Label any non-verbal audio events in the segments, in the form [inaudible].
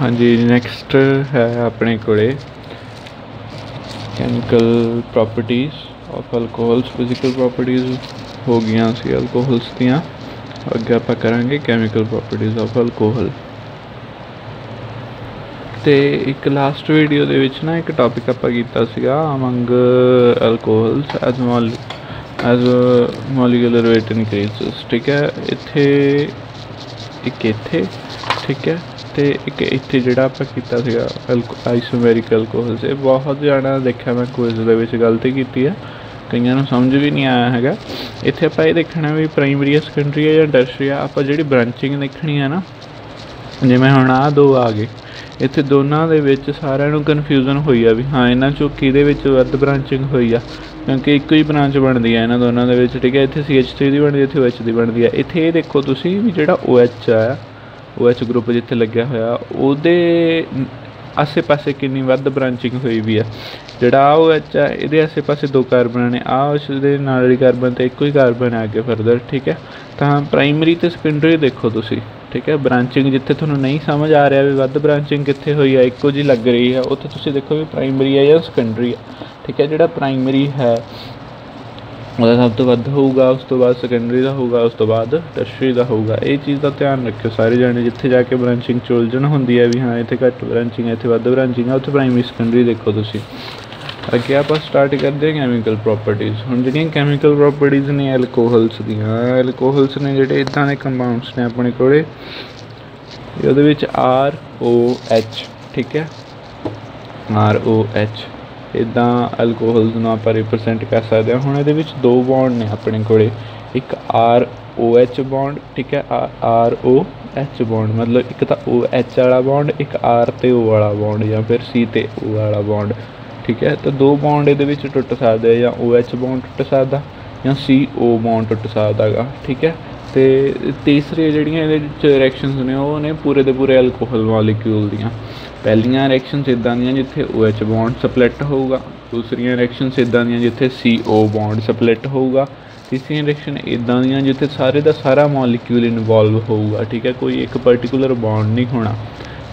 ਹਾਂਜੀ ਨੈਕਸਟ ਹੈ ਆਪਣੇ ਕੋਲੇ chemical properties of alcohols physical properties ਹੋ ਗਈਆਂ ਸੀ ਅਲਕੋਹਲਸ ਦੀਆਂ। ਅੱਗੇ ਆਪਾਂ ਕਰਾਂਗੇ ਕੈਮੀਕਲ ਪ੍ਰੋਪਰਟੀਜ਼ ਆਫ ਅਲਕੋਹਲ ਤੇ ਇੱਕ ਲਾਸਟ ਵੀਡੀਓ ਦੇ ਵਿੱਚ ਨਾ ਇੱਕ ਟੌਪਿਕ ਆਪਾਂ ਕੀਤਾ ਸੀਗਾ among alcohols as mole as molecular weight increases ਠੀਕ ਹੈ, ਇੱਥੇ, ਇੱਕ ਇੱਥੇ, ਠੀਕ ਹੈ। ਤੇ ਇੱਕ ਇੱਥੇ ਜਿਹੜਾ ਆਪਾਂ ਕੀਤਾ ਸੀਗਾ ਆਈਸੋਮੈਰਿਕ ਅਲਕੋਹਲਸ ਇਹ ਬਹੁਤ ਜ਼ਿਆਦਾ ਦੇਖਿਆ ਮੈਂ ਕੁਇਜ਼ ਦੇ ਵਿੱਚ ਗਲਤੀ ਕੀਤੀ ਹੈ ਕਈਆਂ ਨੂੰ ਸਮਝ ਵੀ ਨਹੀਂ ਆਇਆ ਹੈਗਾ। ਇੱਥੇ ਆਪਾਂ ਇਹ ਦੇਖਣਾ ਵੀ ਪ੍ਰਾਇਮਰੀ ਆ ਸੈਕੰਡਰੀ ਆ ਜਾਂ ਟਰਸ਼ਰੀ ਆ, ਆਪਾਂ ਜਿਹੜੀ ਬ੍ਰਾਂਚਿੰਗ ਦੇਖਣੀ ਹੈ ਨਾ, ਜਿਵੇਂ ਹੁਣ ਆ ਦੋ ਆ ਗਏ। ਇੱਥੇ ਦੋਨਾਂ ਦੇ ਵਿੱਚ ਸਾਰਿਆਂ ਨੂੰ ਕਨਫਿਊਜ਼ਨ ਹੋਈ ਆ ਵੀ ਹਾਂ, ਇਹਨਾਂ ਚੋਂ ਕਿਹਦੇ ਵਿੱਚ ਵੱਧ ਬ੍ਰਾਂਚਿੰਗ ਹੋਈ ਆ? ਕਿਉਂਕਿ ਇੱਕੋ ਹੀ ਬ੍ਰਾਂਚ ਬਣਦੀ ਆ ਇਹਨਾਂ ਦੋਨਾਂ ਦੇ ਵਿੱਚ, ਠੀਕ ਹੈ ਇੱਥੇ CH3 ਦੀ ਬਣਦੀ ਇੱਥੇ OH ਦੀ ਬਣਦੀ ਆ। ਇੱਥੇ ਇਹ ਦੇਖੋ ਤੁਸੀਂ ਵੀ ਜਿਹੜਾ OH ਆ ਓ OH ਗਰੁੱਪ ਜਿੱਥੇ ਲੱਗਿਆ ਹੋਇਆ, ਉਹਦੇ ਆਸੇ-ਪਾਸੇ ਕਿੰਨੀ ਵੱਧ ਬ੍ਰਾਂਚਿੰਗ ਹੋਈ ਵੀ ਆ। ਜਿਹੜਾ ਆ OH ਆ, ਇਹਦੇ ਆਸੇ-ਪਾਸੇ ਦੋ ਕਾਰਬਨ ਨੇ। ਆ ਉਸ ਦੇ ਨਾਲ ਵਾਲੀ ਕਾਰਬਨ ਤੇ ਇੱਕੋ ਹੀ ਕਾਰਬਨ ਆ ਅੱਗੇ ਫਰਦਰ ਠੀਕ ਹੈ? ਤਾਂ ਪ੍ਰਾਇਮਰੀ ਤੇ ਸੈਕੰਡਰੀ ਦੇਖੋ ਤੁਸੀਂ, ਠੀਕ ਹੈ? ਬ੍ਰਾਂਚਿੰਗ ਜਿੱਥੇ ਤੁਹਾਨੂੰ ਨਹੀਂ ਸਮਝ ਆ ਰਿਹਾ ਵੀ ਵੱਧ ਬ੍ਰਾਂਚਿੰਗ ਕਿੱਥੇ ਹੋਈ ਆ, ਇੱਕੋ ਜੀ ਲੱਗ ਰਹੀ ਹੈ ਉੱਥੇ ਤੁਸੀਂ ਦੇਖੋ ਵੀ ਪ੍ਰਾਇਮਰੀ ਹੈ ਜਾਂ ਸੈਕੰਡਰੀ ਹੈ ਠੀਕ ਹੈ? ਜਿਹੜਾ ਪ੍ਰਾਇਮਰੀ ਹੈ ਉਹਦਾ ਸਭ ਤੋਂ ਵੱਧ ਹੋਊਗਾ, ਉਸ ਤੋਂ ਬਾਅਦ ਸੈਕੰਡਰੀ ਦਾ ਹੋਊਗਾ, ਉਸ ਤੋਂ ਬਾਅਦ ਟਰਸ਼ਰੀ ਦਾ ਹੋਊਗਾ। ਇਹ ਚੀਜ਼ ਦਾ ਧਿਆਨ ਰੱਖਿਓ ਸਾਰੇ ਜਾਣੇ, ਜਿੱਥੇ ਜਾ ਕੇ ਬ੍ਰਾਂਚਿੰਗ ਚੁਲਝਣ ਹੁੰਦੀ ਹੈ ਵੀ ਹਾਂ, ਇੱਥੇ ਘੱਟ ਬ੍ਰਾਂਚਿੰਗ ਹੈ, ਇੱਥੇ ਵੱਧ ਬ੍ਰਾਂਚਿੰਗ ਹੈ, ਉੱਥੇ ਪ੍ਰਾਇਮਰੀ ਸੈਕੰਡਰੀ ਦੇਖੋ ਤੁਸੀਂ। ਅੱਗੇ ਆਪਾਂ ਸਟਾਰਟ ਕਰਦੇ ਹਾਂ ਕੈਮੀਕਲ ਪ੍ਰੋਪਰਟੀਜ਼ ਹੁਣ ਜਿਹੜੀਆਂ ਕੈਮੀਕਲ ਪ੍ਰੋਪਰਟੀਜ਼ ਨੇ ਐਲਕੋਹਲਸ ਦੀਆਂ ਐਲਕੋਹਲਸ ਨੇ ਜਿਹੜੇ ਇਦਾਂ ਦੇ ਕੰਪਾਊਂਡਸ ਨੇ ਆਪਣੇ ਕੋਲੇ ਉਹਦੇ ਵਿੱਚ ਆਰ ਓ ਐਚ ਠੀਕ ਹੈ? ਆਰ ਓ ਐਚ ਇੱਦਾਂ ਅਲਕੋਹਲਸ ਨੂੰ ਆਪਾਂ ਰਿਪਰੈਜ਼ੈਂਟ ਕਰ ਸਕਦੇ ਹਾਂ। ਹੁਣ ਇਹਦੇ ਵਿੱਚ ਦੋ ਬੌਂਡ ਨੇ ਆਪਣੇ ਕੋਲ। ਇੱਕ ਆਰ ਓ ਐਚ ਬੌਂਡ ਠੀਕ ਹੈ? ਆਰ ਓ ਐਚ ਬੌਂਡ ਮਤਲਬ ਇੱਕ ਤਾਂ ਓ ਐਚ ਵਾਲਾ ਬੌਂਡ ਇੱਕ ਆਰ ਤੇ ਓ ਵਾਲਾ ਬੌਂਡ ਜਾਂ ਫਿਰ ਸੀ ਤੇ ਓ ਵਾਲਾ ਬੌਂਡ ਠੀਕ ਹੈ? ਤਾਂ ਦੋ ਬੌਂਡ ਇਹਦੇ ਵਿੱਚ ਟੁੱਟ ਸਕਦੇ ਜਾਂ ਓ ਐਚ ਬੌਂਡ ਟੁੱਟ ਸਕਦਾ ਜਾਂ ਸੀ ਓ ਬੌਂਡ ਟੁੱਟ ਸਕਦਾਗਾ ਠੀਕ ਹੈ? ਤੇ ਤੀਸਰੀ ਜਿਹੜੀਆਂ ਇਹਦੇ ਵਿੱਚ ਰਿਐਕਸ਼ਨਸ ਨੇ, ਉਹ ਨੇ ਪੂਰੇ ਦੇ ਪੂਰੇ ਐਲਕੋਹਲ ਮੋਲੀਕਿਊਲ ਦੀਆਂ। ਪਹਿਲੀਆਂ ਰਿਐਕਸ਼ਨਸ ਇਦਾਂ ਦੀਆਂ ਜਿੱਥੇ OH ਬੌਂਡ ਸਪਲਿਟ ਹੋਊਗਾ, ਦੂਸਰੀਆਂ ਰਿਐਕਸ਼ਨਸ ਇਦਾਂ ਦੀਆਂ ਜਿੱਥੇ CO ਬੌਂਡ ਸਪਲਿਟ ਹੋਊਗਾ, ਤੀਸਰੀਆਂ ਰਿਐਕਸ਼ਨ ਇਦਾਂ ਦੀਆਂ ਜਿੱਥੇ ਸਾਰੇ ਦਾ ਸਾਰਾ ਮੋਲੀਕਿਊਲ ਇਨਵੋਲਵ ਹੋਊਗਾ, ਠੀਕ ਹੈ? ਕੋਈ ਇੱਕ ਪਾਰਟਿਕੂਲਰ ਬੌਂਡ ਨਹੀਂ ਹੋਣਾ।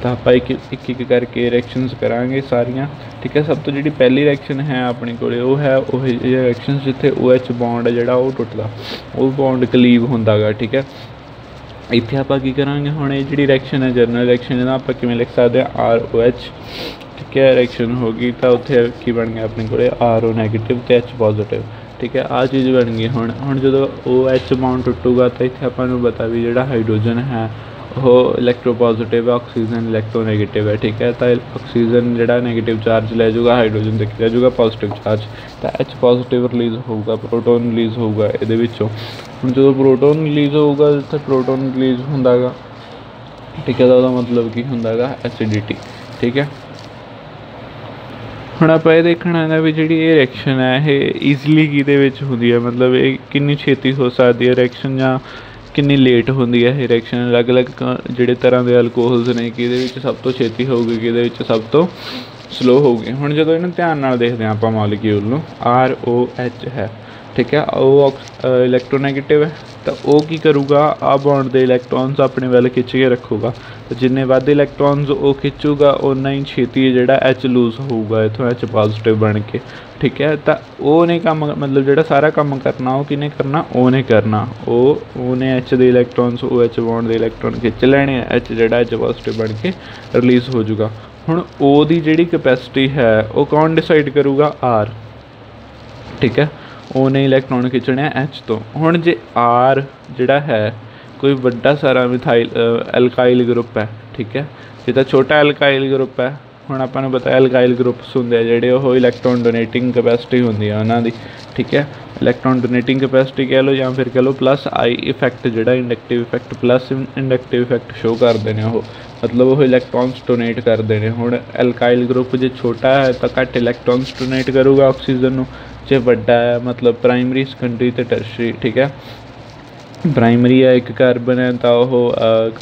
ਤਾਂ ਆਪਾਂ ਇੱਕ ਇੱਕ ਇੱਕ ਕਰਕੇ ਰਿਐਕਸ਼ਨਸ ਕਰਾਂਗੇ ਸਾਰੀਆਂ, ਠੀਕ ਹੈ? ਸਭ ਤੋਂ ਜਿਹੜੀ ਪਹਿਲੀ ਰਿਐਕਸ਼ਨ ਹੈ ਆਪਣੇ ਕੋਲੇ, ਉਹ ਹੈ ਉਹ ਰਿਐਕਸ਼ਨਸ ਜਿੱਥੇ OH ਬੌਂਡ ਹੈ ਜਿਹੜਾ ਉਹ ਟੁੱਟਦਾ, ਉਹ ਬੌਂਡ ਕਲੀਵ ਹੁੰਦਾਗਾ, ਠੀਕ ਹੈ? ਇੱਥੇ ਆਪਾਂ ਕੀ ਕਰਾਂਗੇ? ਹੁਣ ਇਹ ਜਿਹੜੀ ਰਿਐਕਸ਼ਨ ਹੈ ਜਨਰਲ ਰਿਐਕਸ਼ਨ ਇਹਦਾ ਆਪਾਂ ਕਿਵੇਂ ਲਿਖ ਸਕਦੇ ਹਾਂ? ਆਰ ਓ ਐਚ ਠੀਕ ਹੈ? ਰਿਐਕਸ਼ਨ ਹੋ ਗਈ ਤਾਂ ਉੱਥੇ ਕੀ ਬਣ ਗਿਆ ਆਪਣੇ ਕੋਲੇ? ਆਰ ਓ ਨੈਗੇਟਿਵ ਤੇ ਐਚ ਪੋਜ਼ਿਟਿਵ ਠੀਕ ਹੈ? ਆ ਚੀਜ਼ ਬਣ ਗਈ ਹੁਣ। ਹੁਣ ਜਦੋਂ ਓ ਐਚ ਬੌਂਡ ਟੁੱਟੂਗਾ ਤਾਂ ਇੱਥੇ ਆਪਾਂ ਨੂੰ ਪਤਾ ਵੀ ਜਿਹੜਾ ਹਾਈਡਰੋਜਨ ਹੈ ਉਹ ਇਲੈਕਟ੍ਰੋਪੋਜ਼ਿਟਿਵ ਹੈ ਆਕਸੀਜਨ ਇਲੈਕਟ੍ਰੋਨੈਗੇਟਿਵ ਹੈ, ਠੀਕ ਹੈ? ਤਾਂ ਆਕਸੀਜਨ ਜਿਹੜਾ ਨੈਗੇਟਿਵ ਚਾਰਜ ਲੈ ਜਾਊਗਾ ਹਾਈਡਰੋਜਨ ਤੇ ਲੈ ਜਾਊਗਾ ਪੋਜ਼ਿਟਿਵ ਚਾਰਜ ਤਾਂ H ਪੋਜ਼ਿਟਿਵ ਰਿਲੀਜ਼ ਹੋਊਗਾ ਪ੍ਰੋਟੋਨ ਰਿਲੀਜ਼ ਹੋਊਗਾ ਇਹਦੇ ਵਿੱਚੋਂ। ਹੁਣ ਜਦੋਂ ਪ੍ਰੋਟੋਨ ਰਿਲੀਜ਼ ਹੋਊਗਾ, ਤਾਂ ਪ੍ਰੋਟੋਨ ਰਿਲੀਜ਼ ਹੁੰਦਾਗਾ। ਠੀਕ ਹੈ, ਤਾਂ ਉਹਦਾ ਮਤਲਬ ਕੀ ਹੁੰਦਾਗਾ? ਐਸਿਡਿਟੀ ਠੀਕ ਹੈ? ਹੁਣ ਆਪਾਂ ਇਹ ਦੇਖਣਾ ਹੈ ਵੀ ਜਿਹੜੀ ਇਹ ਰਿਐਕਸ਼ਨ ਹੈ, ਇਹ ਈਜ਼ੀਲੀ ਕਿਹਦੇ ਵਿੱਚ ਹੁੰਦੀ ਹੈ? ਮਤਲਬ ਇਹ ਕਿੰਨੀ ਛੇਤੀ ਹੋ ਸਕਦੀ ਹੈ ਰਿਐਕਸ਼ਨ ਜਾਂ ਕਿੰਨੀ ਲੇਟ ਹੁੰਦੀ ਹੈ ਇਹ ਰਿਐਕਸ਼ਨ ਅਲੱਗ-ਅਲੱਗ ਜਿਹੜੇ ਤਰ੍ਹਾਂ ਦੇ ਅਲਕੋਹਲਸ ਨੇ, ਕਿਹਦੇ ਵਿੱਚ ਸਭ ਤੋਂ ਛੇਤੀ ਹੋਊਗੀ, ਕਿਹਦੇ ਵਿੱਚ ਸਭ ਤੋਂ ਸਲੋ ਹੋਊਗੀ। ਹੁਣ ਜਦੋਂ ਇਹਨੂੰ ਧਿਆਨ ਨਾਲ ਦੇਖਦੇ ਹਾਂ ਆਪਾਂ ਮੋਲੀਕਿਊਲ ਨੂੰ ਆਰ ਓ ਐਚ ਹੈ। ਠੀਕ ਹੈ, ਉਹ ਇਲੈਕਟ੍ਰੋਨੈਗੇਟਿਵ ਹੈ, ਤਾਂ ਉਹ ਕੀ ਕਰੂਗਾ ਆ ਬੌਂਡ ਦੇ ਇਲੈਕਟ੍ਰੋਨਸ ਆਪਣੇ ਵੱਲ ਖਿੱਚ ਕੇ ਰੱਖੂਗਾ। ਤੇ ਜਿੰਨੇ ਵੱਧ ਇਲੈਕਟ੍ਰੋਨਸ ਉਹ ਖਿੱਚੂਗਾ ਉਨਾ ਹੀ ਛੇਤੀ ਜਿਹੜਾ ਐਚ ਲੂਜ਼ ਹੋਊਗਾ, ਇਥੋਂ ਐਚ ਪੋਜ਼ਿਟਿਵ ਬਣ ਕੇ। ਠੀਕ ਹੈ, ਤਾਂ ਉਹਨੇ ਕੰਮ, ਮਤਲਬ ਜਿਹੜਾ ਸਾਰਾ ਕੰਮ ਕਰਨਾ, ਉਹ ਕਿਨੇ ਕਰਨਾ? ਉਹਨੇ ਕਰਨਾ। ਉਹ, ਉਹਨੇ ਐਚ ਦੇ ਇਲੈਕਟ੍ਰੋਨਸ ਉਹ ਐਚ ਬੌਂਡ ਦੇ ਇਲੈਕਟ੍ਰੋਨ ਖਿੱਚ ਲੈਣੇ ਐਚ ਜਿਹੜਾ ਐਚ ਪੋਜ਼ਿਟਿਵ ਬਣ ਕੇ ਰਿਲੀਜ਼ ਹੋ ਜਾਊਗਾ। ਹੁਣ O ਦੀ ਜਿਹੜੀ ਕਪੈਸਿਟੀ ਹੈ, ਉਹ ਕੌਣ ਡਿਸਾਈਡ ਕਰੂਗਾ? R ਠੀਕ ਹੈ ਉਹਨੇ ਇਲੈਕਟ੍ਰੋਨ ਖਿੱਚਣੇ ਆ H ਤੋਂ। ਹੁਣ ਜੇ ਆਰ ਜਿਹੜਾ ਹੈ, ਕੋਈ ਵੱਡਾ ਸਾਰਾ ਮਿਥਾਈਲ ਐਲਕਾਈਲ ਗਰੁੱਪ ਹੈ, ਠੀਕ ਹੈ? ਜੇ ਤਾਂ ਛੋਟਾ ਐਲਕਾਈਲ ਗਰੁੱਪ ਹੈ, ਹੁਣ ਆਪਾਂ ਨੂੰ ਪਤਾ ਐਲਕਾਈਲ ਗਰੁੱਪਸ ਹੁੰਦੇ ਆ ਜਿਹੜੇ ਉਹ ਇਲੈਕਟ੍ਰੋਨ ਡੋਨੇਟਿੰਗ ਕਪੈਸਿਟੀ ਹੁੰਦੀ ਆ ਉਹਨਾਂ ਦੀ, ਠੀਕ ਹੈ? ਇਲੈਕਟ੍ਰੋਨ ਡੋਨੇਟਿੰਗ ਕੈਪੈਸਿਟੀ ਕਹਿ ਲਓ ਜਾਂ ਫਿਰ ਕਹਿ ਲਓ ਪਲੱਸ ਆਈ ਇਫੈਕਟ ਜਿਹੜਾ inductive effect plus inductive effect show ਕਰਦੇ ਨੇ ਉਹ। ਮਤਲਬ ਉਹ ਇਲੈਕਟ੍ਰੋਨਸ ਡੋਨੇਟ ਕਰਦੇ ਨੇ। ਹੁਣ ਐਲਕਾਈਲ ਗਰੁੱਪ ਜੇ ਛੋਟਾ ਹੈ ਤਾਂ ਘੱਟ ਇਲੈਕਟ੍ਰੋਨਸ ਡੋਨੇਟ ਕਰੂਗਾ ਆਕਸੀਜਨ ਨੂੰ। ਜੇ ਵੱਡਾ ਹੈ, ਮਤਲਬ ਪ੍ਰਾਇਮਰੀ ਸੈਕੰਡਰੀ ਅਤੇ ਟਰਸ਼ਰੀ ਠੀਕ ਹੈ? ਪ੍ਰਾਇਮਰੀ ਹੈ ਇੱਕ ਕਾਰਬਨ ਹੈ, ਤਾਂ ਉਹ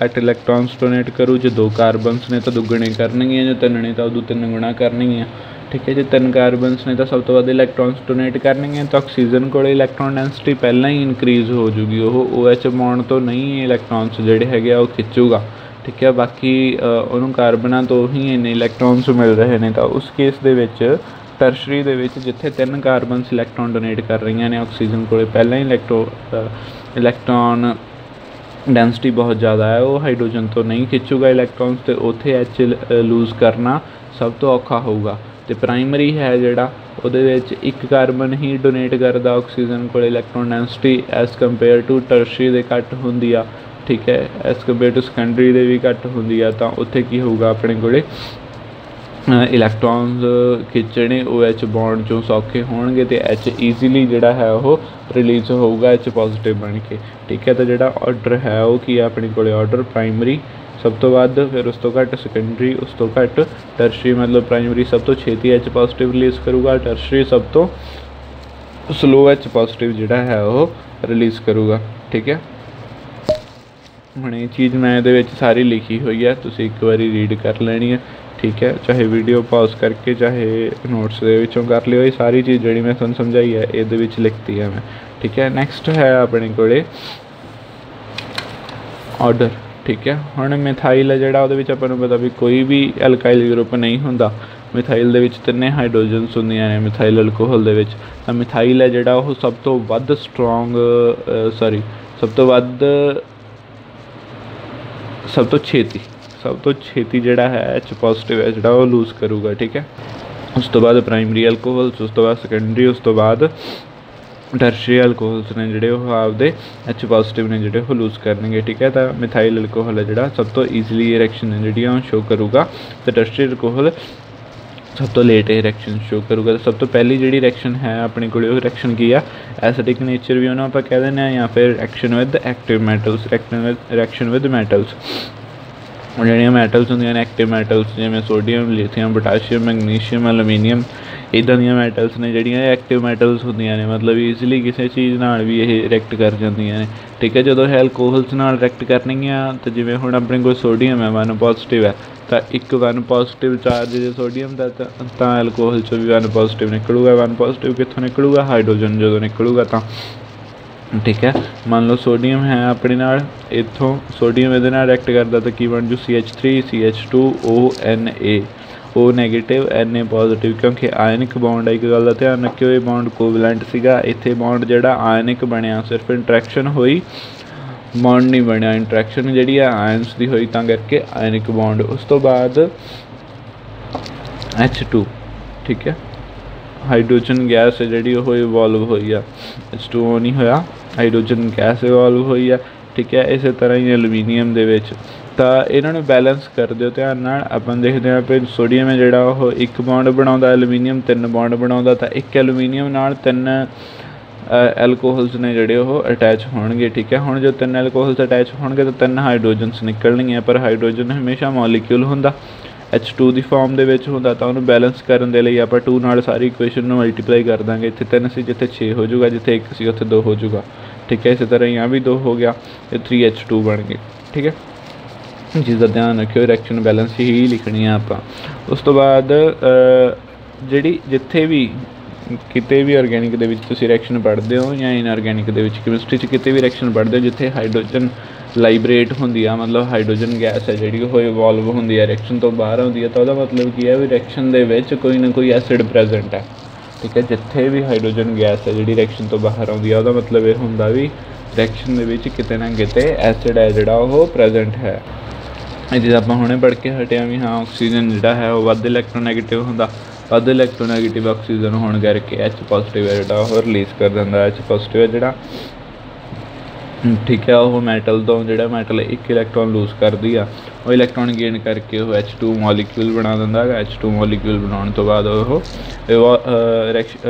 ਘੱਟ ਇਲੈਕਟ੍ਰੋਨਸ ਡੋਨੇਟ ਕਰੂ, ਜੇ ਦੋ ਕਾਰਬਨਸ ਨੇ ਤਾਂ ਦੁੱਗਣੇ ਕਰਨਗੀਆਂ, ਜੇ ਤਿੰਨ ਨੇ ਤਾਂ ਉਦੋਂ ਤਿੰਨ ਗੁਣਾ ਕਰਨਗੀਆਂ, ਠੀਕ ਹੈ? ਜੇ ਤਿੰਨ ਕਾਰਬਨਸ ਨੇ ਤਾਂ ਸਭ ਤੋਂ ਵੱਧ ਇਲੈਕਟ੍ਰੋਨਸ ਡੋਨੇਟ ਕਰਨਗੀਆਂ, ਤਾਂ ਆਕਸੀਜਨ ਕੋਲ ਇਲੈਕਟ੍ਰੋਨ ਡੈਂਸਿਟੀ ਪਹਿਲਾਂ ਹੀ ਇਨਕਰੀਜ਼ ਹੋ ਜੂਗੀ, ਉਹ OH ਬੌਂਡ ਤੋਂ ਨਹੀਂ ਇਲੈਕਟ੍ਰੋਨਸ ਜਿਹੜੇ ਹੈਗੇ ਆ, ਉਹ ਖਿੱਚੂਗਾ, ਠੀਕ ਹੈ? ਬਾਕੀ ਉਹਨੂੰ ਕਾਰਬਨਾਂ ਤੋਂ ਹੀ ਇੰਨੇ ਇਲੈਕਟ੍ਰੋਨਸ ਮਿਲ ਰਹੇ ਨੇ, ਤਾਂ ਉਸ ਕੇਸ ਦੇ ਵਿੱਚ ਟਰਸ਼ਰੀ ਦੇ ਵਿੱਚ ਜਿੱਥੇ ਤਿੰਨ ਕਾਰਬਨਸ ਇਲੈਕਟ੍ਰੋਨ ਡੋਨੇਟ ਕਰ ਰਹੀਆਂ ਨੇ ਆਕਸੀਜਨ ਕੋਲੇ, ਪਹਿਲਾਂ ਹੀ ਇਲੈਕਟ੍ਰੋ ਇਲੈਕਟ੍ਰੋਨ ਡੈਂਸਿਟੀ ਬਹੁਤ ਜ਼ਿਆਦਾ ਹੈ, ਉਹ ਹਾਈਡਰੋਜਨ ਤੋਂ ਨਹੀਂ ਖਿੱਚੂਗਾ ਇਲੈਕਟ੍ਰੋਨਸ ਤੇ ਉੱਥੇ ਐਚ ਲੂਜ਼ ਕਰਨਾ ਸਭ ਤੋਂ ਔਖਾ ਹੋਊਗਾ। ਤੇ ਪ੍ਰਾਇਮਰੀ ਹੈ ਜਿਹੜਾ, ਉਹਦੇ ਵਿੱਚ ਇੱਕ ਕਾਰਬਨ ਹੀ ਡੋਨੇਟ ਕਰਦਾ ਆਕਸੀਜਨ ਕੋਲ electron density as compare to tertiary ਦੇ ਘੱਟ ਹੁੰਦੀ ਆ, ਠੀਕ ਹੈ ਐਸ ਕੰਪੇਅਰ ਟੂ ਸੈਕੰਡਰੀ ਦੇ ਵੀ ਘੱਟ ਹੁੰਦੀ ਆ, ਤਾਂ ਉੱਥੇ ਕੀ ਹੋਊਗਾ ਆਪਣੇ ਕੋਲੇ ਇਲੈਕਟ੍ਰੋਨਸ ਖਿੱਚਣੇ, ਉਹ ਐਚ ਬੌਂਡ ਚੋਂ ਸੌਖੇ ਹੋਣਗੇ ਅਤੇ ਐਚ ਈਜ਼ੀਲੀ ਜਿਹੜਾ ਹੈ ਉਹ ਰਿਲੀਜ਼ ਹੋਊਗਾ ਐਚ ਪੋਜ਼ੀਟਿਵ ਬਣ ਕੇ। ਠੀਕ ਹੈ, ਤਾਂ ਜਿਹੜਾ ਆਰਡਰ ਹੈ ਉਹ ਕੀ ਹੈ? ਆਪਣੇ ਕੋਲ ਆਰਡਰ ਪ੍ਰਾਇਮਰੀ ਸਭ ਤੋਂ ਵੱਧ, ਫਿਰ ਉਸ ਤੋਂ ਘੱਟ ਸੈਕੰਡਰੀ ਉਸ ਤੋਂ ਘੱਟ ਟਰਸ਼ਰੀ ਮਤਲਬ ਪ੍ਰਾਇਮਰੀ ਸਭ ਤੋਂ ਛੇਤੀ ਐਚ ਪੋਜ਼ੀਟਿਵ ਰਿਲੀਜ਼ ਕਰੂਗਾ ਟਰਸ਼ਰੀ ਸਭ ਤੋਂ ਸਲੋ ਐਚ ਪੋਜ਼ੀਟਿਵ ਜਿਹੜਾ ਹੈ ਉਹ ਰਿਲੀਜ਼ ਕਰੂਗਾ। ਠੀਕ ਹੈ? ਹੁਣ ਇਹ ਚੀਜ਼ ਮੈਂ ਇਹਦੇ ਵਿੱਚ ਸਾਰੀ ਲਿਖੀ ਹੋਈ ਹੈ, ਤੁਸੀਂ ਇੱਕ ਵਾਰੀ ਰੀਡ ਕਰ ਲੈਣੀ ਹੈ। ਠੀਕ ਹੈ, ਚਾਹੇ ਵੀਡੀਓ ਪਾਜ਼ ਕਰਕੇ, ਚਾਹੇ ਨੋਟਸ ਦੇ ਵਿੱਚੋਂ ਕਰ ਲਿਓ, ਇਹ ਸਾਰੀ ਚੀਜ਼ ਜਿਹੜੀ ਮੈਂ ਤੁਹਾਨੂੰ ਸਮਝਾਈ ਹੈ, ਇਹਦੇ ਵਿੱਚ ਲਿਖਤੀ ਹੈ ਮੈਂ। ਠੀਕ ਹੈ ਨੈਕਸਟ ਹੈ ਆਪਣੇ ਕੋਲੇ ਆਰਡਰ ਠੀਕ ਹੈ। ਹੁਣ ਮਿਥਾਈਲ ਹੈ ਜਿਹੜਾ, ਉਹਦੇ ਵਿੱਚ ਆਪਾਂ ਨੂੰ ਪਤਾ ਵੀ ਕੋਈ ਵੀ ਐਲਕਾਈਲ ਗਰੁੱਪ ਨਹੀਂ ਹੁੰਦਾ। ਮਿਥਾਈਲ ਦੇ ਵਿੱਚ ਤਿੰਨੇ ਹਾਈਡਰੋਜਨਸ ਹੁੰਦੀਆਂ ਨੇ ਮਿਥਾਈਲ ਅਲਕੋਹਲ ਦੇ ਵਿੱਚ। ਤਾਂ ਮਿਥਾਈਲ ਹੈ ਜਿਹੜਾ, ਉਹ ਸਭ ਤੋਂ ਵੱਧ ਸਟਰੋਂਗ ਸੌਰੀ ਸਭ ਤੋਂ ਵੱਧ, ਸਭ ਤੋਂ ਛੇਤੀ। ਸਭ ਤੋਂ ਛੇਤੀ ਜਿਹੜਾ ਹੈ ਐਚ ਪੋਜ਼ਿਟਿਵ ਹੈ, ਜਿਹੜਾ ਉਹ ਲੂਜ਼ ਕਰੂਗਾ, ਠੀਕ ਹੈ? ਉਸ ਤੋਂ ਬਾਅਦ ਪ੍ਰਾਇਮਰੀ ਅਲਕੋਹਲਸ ਉਸ ਤੋਂ ਬਾਅਦ ਸੈਕੰਡਰੀ ਉਸ ਤੋਂ ਬਾਅਦ ਟਰਸ਼ਰੀ ਅਲਕੋਹਲਸ ਨੇ ਜਿਹੜੇ ਉਹ ਆਪਦੇ ਐਚ ਪੋਜ਼ਿਟਿਵ ਨੇ ਜਿਹੜੇ ਉਹ ਲੂਜ਼ ਕਰਨਗੇ, ਠੀਕ ਹੈ? ਤਾਂ ਮਿਥਾਈਲ ਅਲਕੋਹਲ ਹੈ ਜਿਹੜਾ, ਸਭ ਤੋਂ ਈਜ਼ੀਲੀ ਰਿਐਕਸ਼ਨ ਹੈ ਜਿਹੜੀਆਂ ਉਹ ਸ਼ੋ ਕਰੂਗਾ। ਤੇ ਟਰਸ਼ਰੀ ਅਲਕੋਹਲ ਸਭ ਤੋਂ ਲੇਟ ਇਰੈਕਸ਼ਨ ਸ਼ੋ ਕਰੂਗਾ। ਸਭ ਤੋਂ ਪਹਿਲੀ ਜਿਹੜੀ ਰਿਐਕਸ਼ਨ ਹੈ ਆਪਣੇ ਕੋਲੇ, ਉਹ ਰਿਐਕਸ਼ਨ ਕੀ ਆ? ਐਸਿਡਿਕ ਨੇਚਰ ਵੀ ਉਹਨੂੰ ਆਪਾਂ ਕਹਿ ਦਿੰਦੇ ਆ ਜਾਂ ਫਿਰ reaction with active metals reaction with metals ਜਿਹੜੀਆਂ ਮੈਟਲਸ ਹੁੰਦੀਆਂ ਨੇ ਐਕਟਿਵ ਮੈਟਲਸ ਜਿਵੇਂ sodium lithium potassium magnesium aluminium ਇੱਦਾਂ ਦੀਆਂ ਮੈਟਲਸ ਨੇ ਜਿਹੜੀਆਂ ਇਹ ਐਕਟਿਵ ਮੈਟਲਸ ਹੁੰਦੀਆਂ ਨੇ, ਮਤਲਬ ਈਜ਼ੀਲੀ ਕਿਸੇ ਚੀਜ਼ ਨਾਲ ਵੀ ਇਹ ਰਿਐਕਟ ਕਰ ਜਾਂਦੀਆਂ ਨੇ। ਠੀਕ ਹੈ, ਜਦੋਂ ਇਹ ਐਲਕੋਹਲਸ ਨਾਲ ਰਿਐਕਟ ਕਰਨਗੀਆਂ, ਤਾਂ ਜਿਵੇਂ ਹੁਣ ਆਪਣੇ ਕੋਲ ਸੋਡੀਅਮ ਹੈ ਵਨ ਪੋਜ਼ਿਟਿਵ ਹੈ, ਤਾਂ ਇੱਕ ਵਨ ਪੋਜ਼ਿਟਿਵ ਚਾਰਜ ਜੇ ਸੋਡੀਅਮ ਦਾ, ਤਾਂ ਐਲਕੋਹਲ ਚੋਂ ਵੀ ਵਨ ਪੋਜ਼ਿਟਿਵ ਨਿਕਲੂਗਾ ਵਨ ਪੋਜ਼ਿਟਿਵ ਕਿੱਥੋਂ ਨਿਕਲੂਗਾ? ਹਾਈਡਰੋਜਨ ਜਦੋਂ ਨਿਕਲੂਗਾ ਤਾਂ। ਠੀਕ ਹੈ। ਮੰਨ ਲਓ ਸੋਡੀਅਮ ਹੈ ਆਪਣੇ ਨਾਲ, ਇੱਥੋਂ ਸੋਡੀਅਮ ਇਹਦੇ ਨਾਲ ਰਿਐਕਟ ਕਰਦਾ ਤਾਂ ਕੀ ਬਣ ਜੂ? CH3 CH2ONA O negative Na positive ਕਿਉਂਕਿ ਆਇਨਿਕ ਬੌਂਡ ਹੈ ਇੱਕ ਗੱਲ ਦਾ ਧਿਆਨ ਰੱਖਿਓ, ਇਹ ਬੌਂਡ ਕੋਵੈਲੈਂਟ ਸੀਗਾ। ਇੱਥੇ ਬੌਂਡ ਜਿਹੜਾ ਆਇਨਿਕ ਬਣਿਆ, ਸਿਰਫ ਇੰਟਰੈਕਸ਼ਨ ਹੋਈ। ਬੌਂਡ ਨਹੀਂ ਬਣਿਆ ਇੰਟਰੈਕਸ਼ਨ ਜਿਹੜੀ ਆ ਆਇਨਸ ਦੀ ਹੋਈ, ਤਾਂ ਕਰਕੇ ਆਇਨਿਕ ਬੌਂਡ ਉਸ ਤੋਂ ਬਾਅਦ H2 ਠੀਕ ਹੈ। ਹਾਈਡਰੋਜਨ ਗੈਸ ਜਿਹੜੀ, ਉਹ ਇਵੋਲਵ ਹੋਈ ਆ। H2O ਨਹੀਂ ਹੋਇਆ। ਹਾਈਡਰੋਜਨ ਗੈਸ ਇਵੋਲਵ ਹੋਈ ਆ, ਠੀਕ ਹੈ, ਇਸੇ ਤਰ੍ਹਾਂ ਹੀ ਐਲੂਮੀਨੀਅਮ ਦੇ ਵਿੱਚ। ਤਾਂ ਇਹਨਾਂ ਨੂੰ ਬੈਲੈਂਸ ਕਰ ਦਿਓ ਧਿਆਨ ਨਾਲ। ਆਪਾਂ ਦੇਖਦੇ ਹਾਂ ਕਿ ਸੋਡੀਅਮ ਹੈ ਜਿਹੜਾ, ਉਹ ਇੱਕ ਬੌਂਡ ਬਣਾਉਂਦਾ ਐਲੂਮੀਨੀਅਮ ਤਿੰਨ ਬੌਂਡ ਬਣਾਉਂਦਾ, ਤਾਂ ਇੱਕ ਐਲੂਮੀਨੀਅਮ ਨਾਲ ਤਿੰਨ ਐਲਕੋਹਲਸ ਨੇ ਜਿਹੜੇ ਉਹ ਅਟੈਚ ਹੋਣਗੇ, ਠੀਕ ਹੈ। ਹੁਣ ਜੋ ਤਿੰਨ ਐਲਕੋਹਲਸ ਅਟੈਚ ਹੋਣਗੇ, ਤਾਂ ਤਿੰਨ ਹਾਈਡਰੋਜਨਸ ਨਿਕਲਣਗੀਆਂ, ਪਰ ਹਾਈਡਰੋਜਨ ਹਮੇਸ਼ਾ ਮੋਲੀਕਿਊਲ ਹੁੰਦਾ H2 ਦੀ ਫਾਰਮ ਦੇ ਵਿੱਚ ਹੁੰਦਾ, ਤਾਂ ਉਹਨੂੰ ਬੈਲੈਂਸ ਕਰਨ ਦੇ ਲਈ ਆਪਾਂ 2 ਨਾਲ ਸਾਰੀ ਇਕੁਏਸ਼ਨ ਨੂੰ ਮਲਟੀਪਲਾਈ ਕਰ ਦਾਂਗੇ। ਇੱਥੇ 3 ਸੀ, ਜਿੱਥੇ 6 ਹੋ ਜਾਊਗਾ, ਜਿੱਥੇ 1 ਸੀ, ਉੱਥੇ 2 ਹੋ ਜਾਊਗਾ। ਠੀਕ ਹੈ ਇਸੇ ਤਰ੍ਹਾਂ यहाँ ਵੀ 2 ਹੋ ਗਿਆ ਤੇ 3H2 ਬਣ ਗਏ ਠੀਕ ਹੈ ਜਿਸ ਦਾ ਧਿਆਨ ਰੱਖਿਓ ਰਿਐਕਸ਼ਨ ਬੈਲੈਂਸ ਹੀ ਲਿਖਣੀ ਆ ਆਪਾਂ ਉਸ ਤੋਂ ਬਾਅਦ ਜਿਹੜੀ ਜਿੱਥੇ ਵੀ ਕਿਤੇ ਵੀ ਆਰਗੈਨਿਕ ਦੇ ਵਿੱਚ ਤੁਸੀਂ ਰਿਐਕਸ਼ਨ ਪੜ੍ਹਦੇ ਹੋ ਜਾਂ ਇਨਆਰਗੈਨਿਕ ਦੇ ਵਿੱਚ ਕੈਮਿਸਟਰੀ 'ਚ ਕਿਤੇ ਵੀ ਰਿਐਕਸ਼ਨ ਪੜ੍ਹਦੇ ਹੋ ਜਿੱਥੇ ਹਾਈਡਰੋਜਨ ਲਾਈਬਰੇਟ ਹੁੰਦੀ ਆ ਮਤਲਬ ਹਾਈਡਰੋਜਨ ਗੈਸ ਹੈ ਜਿਹੜੀ ਉਹ ਇਵੋਲਵ ਹੁੰਦੀ ਹੈ ਰਿਐਕਸ਼ਨ ਤੋਂ ਬਾਹਰ ਆਉਂਦੀ ਹੈ ਤਾਂ ਉਹਦਾ ਮਤਲਬ ਕੀ ਹੈ ਵੀ ਰਿਐਕਸ਼ਨ ਦੇ ਵਿੱਚ ਕੋਈ ਨਾ ਕੋਈ ਐਸਿਡ ਪ੍ਰੈਜ਼ੈਂਟ ਹੈ ਠੀਕ ਹੈ, ਜਿੱਥੇ ਵੀ ਹਾਈਡਰੋਜਨ ਗੈਸ ਹੈ, ਜਿਹੜੀ ਰਿਐਕਸ਼ਨ ਤੋਂ ਬਾਹਰ ਆਉਂਦੀ ਹੈ, ਉਹਦਾ ਮਤਲਬ ਇਹ ਹੁੰਦਾ ਵੀ ਰਿਐਕਸ਼ਨ ਦੇ ਵਿੱਚ ਕਿਤੇ ਨਾ ਕਿਤੇ ਐਸਿਡ ਹੈ ਜਿਹੜਾ, ਉਹ ਪ੍ਰੈਜ਼ੈਂਟ ਹੈ। ਇਹਦੇ ਆਪਾਂ ਹੁਣੇ ਪੜ੍ਹ ਕੇ ਹਟਿਆ ਵੀ ਹਾਂ ਆਕਸੀਜਨ ਜਿਹੜਾ ਹੈ, ਉਹ ਵੱਧ ਇਲੈਕਟ੍ਰੋਨੈਗੇਟਿਵ ਹੁੰਦਾ। ਵੱਧ ਇਲੈਕਟ੍ਰੋਨੈਗੇਟਿਵ ਆਕਸੀਜਨ ਹੋਣ ਕਰਕੇ H ਪੋਜ਼ਿਟਿਵ ਹੈ ਜਿਹੜਾ, ਉਹ ਰਿਲੀਜ਼ ਕਰ ਦਿੰਦਾ। H ਪੋਜ਼ਿਟਿਵ ਹੈ ਜਿਹੜਾ ਠੀਕ ਹੈ, ਉਹ ਮੈਟਲ ਤੋਂ ਜਿਹੜਾ ਮੈਟਲ ਇੱਕ ਇਲੈਕਟ੍ਰੋਨ ਲੂਜ਼ ਕਰਦੀ ਆ, ਉਹ ਇਲੈਕਟ੍ਰੋਨ ਗੇਨ ਕਰਕੇ ਉਹ H2 ਮੋਲੀਕਿਊਲ ਬਣਾ ਦਿੰਦਾ ਹੈ H2 ਮੋਲੀਕਿਊਲ ਬਣਾਉਣ ਤੋਂ ਬਾਅਦ ਉਹ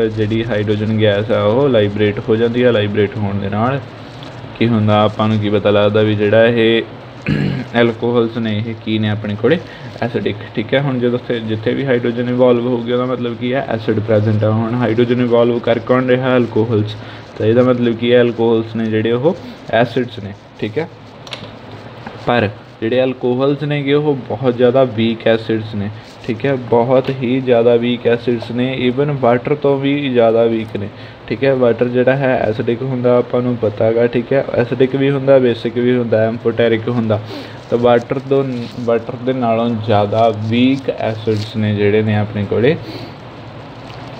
ਜਿਹੜੀ ਹਾਈਡਰੋਜਨ ਗੈਸ ਆ, ਉਹ ਲਾਈਬਰੇਟ ਹੋ ਜਾਂਦੀ ਆ ਲਾਈਬਰੇਟ ਹੋਣ ਦੇ ਨਾਲ। ਕੀ ਹੁੰਦਾ, ਆਪਾਂ ਨੂੰ ਕੀ ਪਤਾ ਲੱਗਦਾ ਵੀ ਜਿਹੜਾ ਇਹ [coughs] ਐਲਕੋਹਲਸ ਨੇ, ਇਹ ਕੀ ਨੇ ਆਪਣੇ ਕੋਲੇ? ਐਸਿਡਿਕ ਠੀਕ ਹੈ, ਹੁਣ ਜਦੋਂ ਜਿੱਥੇ ਵੀ ਹਾਈਡਰੋਜਨ ਇਵੋਲਵ ਹੋ ਗਿਆ ਉਹਦਾ ਮਤਲਬ ਕੀ ਹੈ? ਐਸਿਡ ਪ੍ਰੈਜ਼ੈਂਟ ਹੈ ਹੁਣ ਹਾਈਡਰੋਜਨ ਇਵੋਲਵ ਕਰ ਕੌਣ ਰਿਹਾ? ਐਲਕੋਹਲਸ ਤਾਂ ਇਹਦਾ ਮਤਲਬ ਕੀ ਹੈ ਐਲਕੋਹਲਸ ਨੇ ਜਿਹੜੇ ਉਹ ਐਸਿਡਸ ਨੇ, ਠੀਕ ਹੈ? ਪਰ ਜਿਹੜੇ ਐਲਕੋਹਲਸ ਨੇਗੇ, ਉਹ ਬਹੁਤ ਜ਼ਿਆਦਾ ਵੀਕ ਐਸਿਡਸ ਨੇ, ਠੀਕ ਹੈ? ਬਹੁਤ ਹੀ ਜ਼ਿਆਦਾ ਵੀਕ ਐਸਿਡਸ ਨੇ ਈਵਨ ਵਾਟਰ ਤੋਂ ਵੀ ਜ਼ਿਆਦਾ ਵੀਕ ਨੇ, ਠੀਕ ਹੈ? ਵਾਟਰ ਜਿਹੜਾ ਹੈ ਐਸਿਡਿਕ ਹੁੰਦਾ, ਆਪਾਂ ਨੂੰ ਪਤਾ ਹੈਗਾ ਠੀਕ ਹੈ? ਐਸਿਡਿਕ ਵੀ ਹੁੰਦਾ ਬੇਸਿਕ ਵੀ ਹੁੰਦਾ ਐਮਫੋਟੈਰਿਕ ਹੁੰਦਾ, ਤਾਂ ਵਾਟਰ ਤੋਂ ਵਾਟਰ ਦੇ ਨਾਲੋਂ ਜ਼ਿਆਦਾ ਵੀਕ ਐਸਿਡਸ ਨੇ ਜਿਹੜੇ ਨੇ ਆਪਣੇ ਕੋਲੇ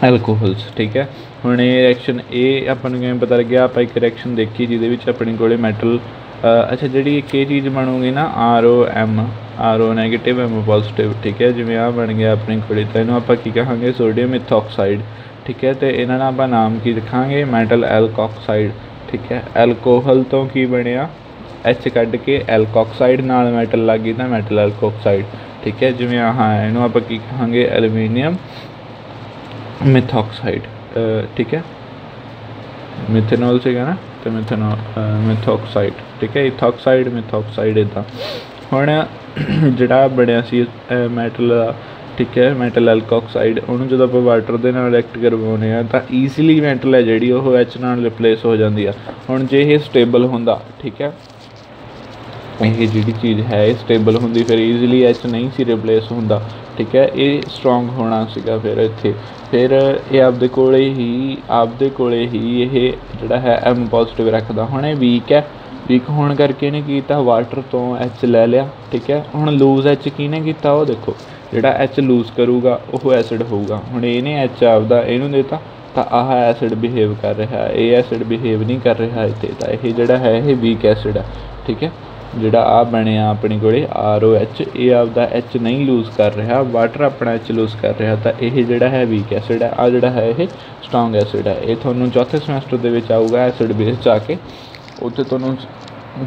ਐਲਕੋਹਲਸ ਠੀਕ ਹੈ? ਹੁਣ ਇਹ ਰਿਐਕਸ਼ਨ ਇਹ ਆਪਾਂ ਨੂੰ ਕਿਵੇਂ ਪਤਾ ਲੱਗਿਆ? ਆਪਾਂ ਇੱਕ ਰਿਐਕਸ਼ਨ ਦੇਖੀ ਜਿਹਦੇ ਵਿੱਚ ਆਪਣੇ ਕੋਲੇ ਮੈਟਲ ਅੱਛਾ, ਜਿਹੜੀ ਇੱਕ ਇਹ ਚੀਜ਼ ਬਣੂਗੀ ਨਾ R O M R O negative M positive ਠੀਕ ਹੈ? ਜਿਵੇਂ ਆ ਬਣ ਗਿਆ ਆਪਣੇ ਕੋਲੇ, ਤਾਂ ਇਹਨੂੰ ਆਪਾਂ ਕੀ ਕਹਾਂਗੇ? ਸੋਡੀਅਮ ਇਥੋਕਸਾਈਡ ਠੀਕ ਹੈ? ਤੇ ਇਹਨਾਂ ਦਾ ਆਪਾਂ ਨਾਮ ਕੀ ਲਿਖਾਂਗੇ ਮੈਟਲ ਐਲਕੋਕਸਾਈਡ ਠੀਕ ਹੈ? ਐਲਕੋਹਲ ਤੋਂ ਕੀ ਬਣਿਆ? ਐਚ ਕੱਢ ਕੇ ਐਲਕੋਕਸਾਈਡ ਨਾਲ ਮੈਟਲ ਲੱਗ ਗਈ ਤਾਂ ਮੈਟਲ ਐਲਕੋਕਸਾਈਡ ਠੀਕ ਹੈ? ਜਿਵੇਂ ਆਹ, ਇਹਨੂੰ ਆਪਾਂ ਕੀ ਕਹਾਂਗੇ? ਐਲੂਮੀਨੀਅਮ ਮਿਥੋਕਸਾਈਡ ਠੀਕ ਹੈ ਮਿਥੇਨੋਲ ਸੀਗਾ ਨਾ ਤੇ ਮਿਥੇਨੋਲ ਮਿਥੋਕਸਾਈਡ ਠੀਕ ਹੈ ਇਥੋਕਸਾਈਡ ਮਿਥੋਕਸਾਈਡ ਇਦਾਂ ਹੁਣ ਜਿਹੜਾ ਬਣਿਆ ਸੀ ਮੈਟਲ ਠੀਕ ਹੈ ਮੈਟਲ ਐਲਕੋਕਸਾਈਡ ਉਹਨੂੰ ਜਦੋਂ ਆਪਾਂ ਵਾਟਰ ਦੇ ਨਾਲ ਰਿਐਕਟ ਕਰਵਾਉਂਦੇ ਆ ਤਾਂ ਈਜ਼ੀਲੀ ਮੈਟਲ ਹੈ ਜਿਹੜੀ ਉਹ ਐਚ ਨਾਲ ਰਿਪਲੇਸ ਹੋ ਜਾਂਦੀ ਆ ਹੁਣ ਜੇ ਇਹ ਸਟੇਬਲ ਹੁੰਦਾ ਠੀਕ ਹੈ ਇਹ ਜਿਹੜੀ ਚੀਜ਼ ਹੈ ਇਹ ਸਟੇਬਲ ਹੁੰਦੀ ਫਿਰ ਈਜ਼ੀਲੀ ਐਚ ਨਹੀਂ ਸੀ ਰਿਪਲੇਸ ਹੁੰਦਾ ਠੀਕ ਹੈ, ਇਹ ਸਟਰੋਂਗ ਹੋਣਾ ਸੀਗਾ ਫਿਰ ਇੱਥੇ। ਫਿਰ ਇਹ ਆਪਦੇ ਕੋਲੇ ਹੀ, ਆਪਦੇ ਕੋਲੇ ਹੀ ਇਹ ਜਿਹੜਾ ਹੈ ਐਮ ਪੋਜ਼ਿਟਿਵ ਰੱਖਦਾ। ਹੁਣ ਇਹ ਵੀਕ ਹੈ। ਵੀਕ ਹੋਣ ਕਰਕੇ ਇਹਨੇ ਕੀਤਾ? ਵਾਟਰ ਤੋਂ ਐਚ ਲੈ ਲਿਆ, ਠੀਕ ਹੈ। ਹੁਣ ਲੂਜ਼ ਐਚ ਕਿਹਨੇ ਕੀਤਾ? ਉਹ ਦੇਖੋ, ਜਿਹੜਾ ਐਚ ਲੂਜ਼ ਕਰੂਗਾ, ਉਹ ਐਸਿਡ ਹੋਊਗਾ। ਹੁਣ ਇਹਨੇ ਐਚ ਆਪਦਾ ਇਹਨੂੰ ਦਿੱਤਾ, ਤਾਂ ਆਹ ਐਸਿਡ ਬਿਹੇਵ ਕਰ ਰਿਹਾ। ਇਹ ਐਸਿਡ ਬਿਹੇਵ ਨਹੀਂ ਕਰ ਰਿਹਾ ਇੱਥੇ, ਤਾਂ ਇਹ ਜਿਹੜਾ ਹੈ, ਇਹ ਵੀਕ ਐਸਿਡ ਹੈ, ਠੀਕ ਹੈ। ਜਿਹੜਾ ਆ ਬਣਿਆ ਆਪਣੇ ਕੋਲੇ ROH ਇਹ ਆਪਦਾ H ਨਹੀਂ ਲੂਜ਼ ਕਰ ਰਿਹਾ ਵਾਟਰ ਆਪਣਾ H ਲੂਜ਼ ਕਰ ਰਿਹਾ, ਤਾਂ ਇਹ ਜਿਹੜਾ ਹੈ ਵੀਕ ਐਸਿਡ ਹੈ ਆ ਜਿਹੜਾ ਹੈ ਇਹ ਸਟਰੋਂਗ ਐਸਿਡ ਹੈ। ਇਹ ਤੁਹਾਨੂੰ ਚੌਥੇ ਸਮੈਸਟਰ ਦੇ ਵਿੱਚ ਆਊਗਾ ਐਸਿਡ ਬੇਸ ਚ ਆ ਕੇ। ਉੱਥੇ ਤੁਹਾਨੂੰ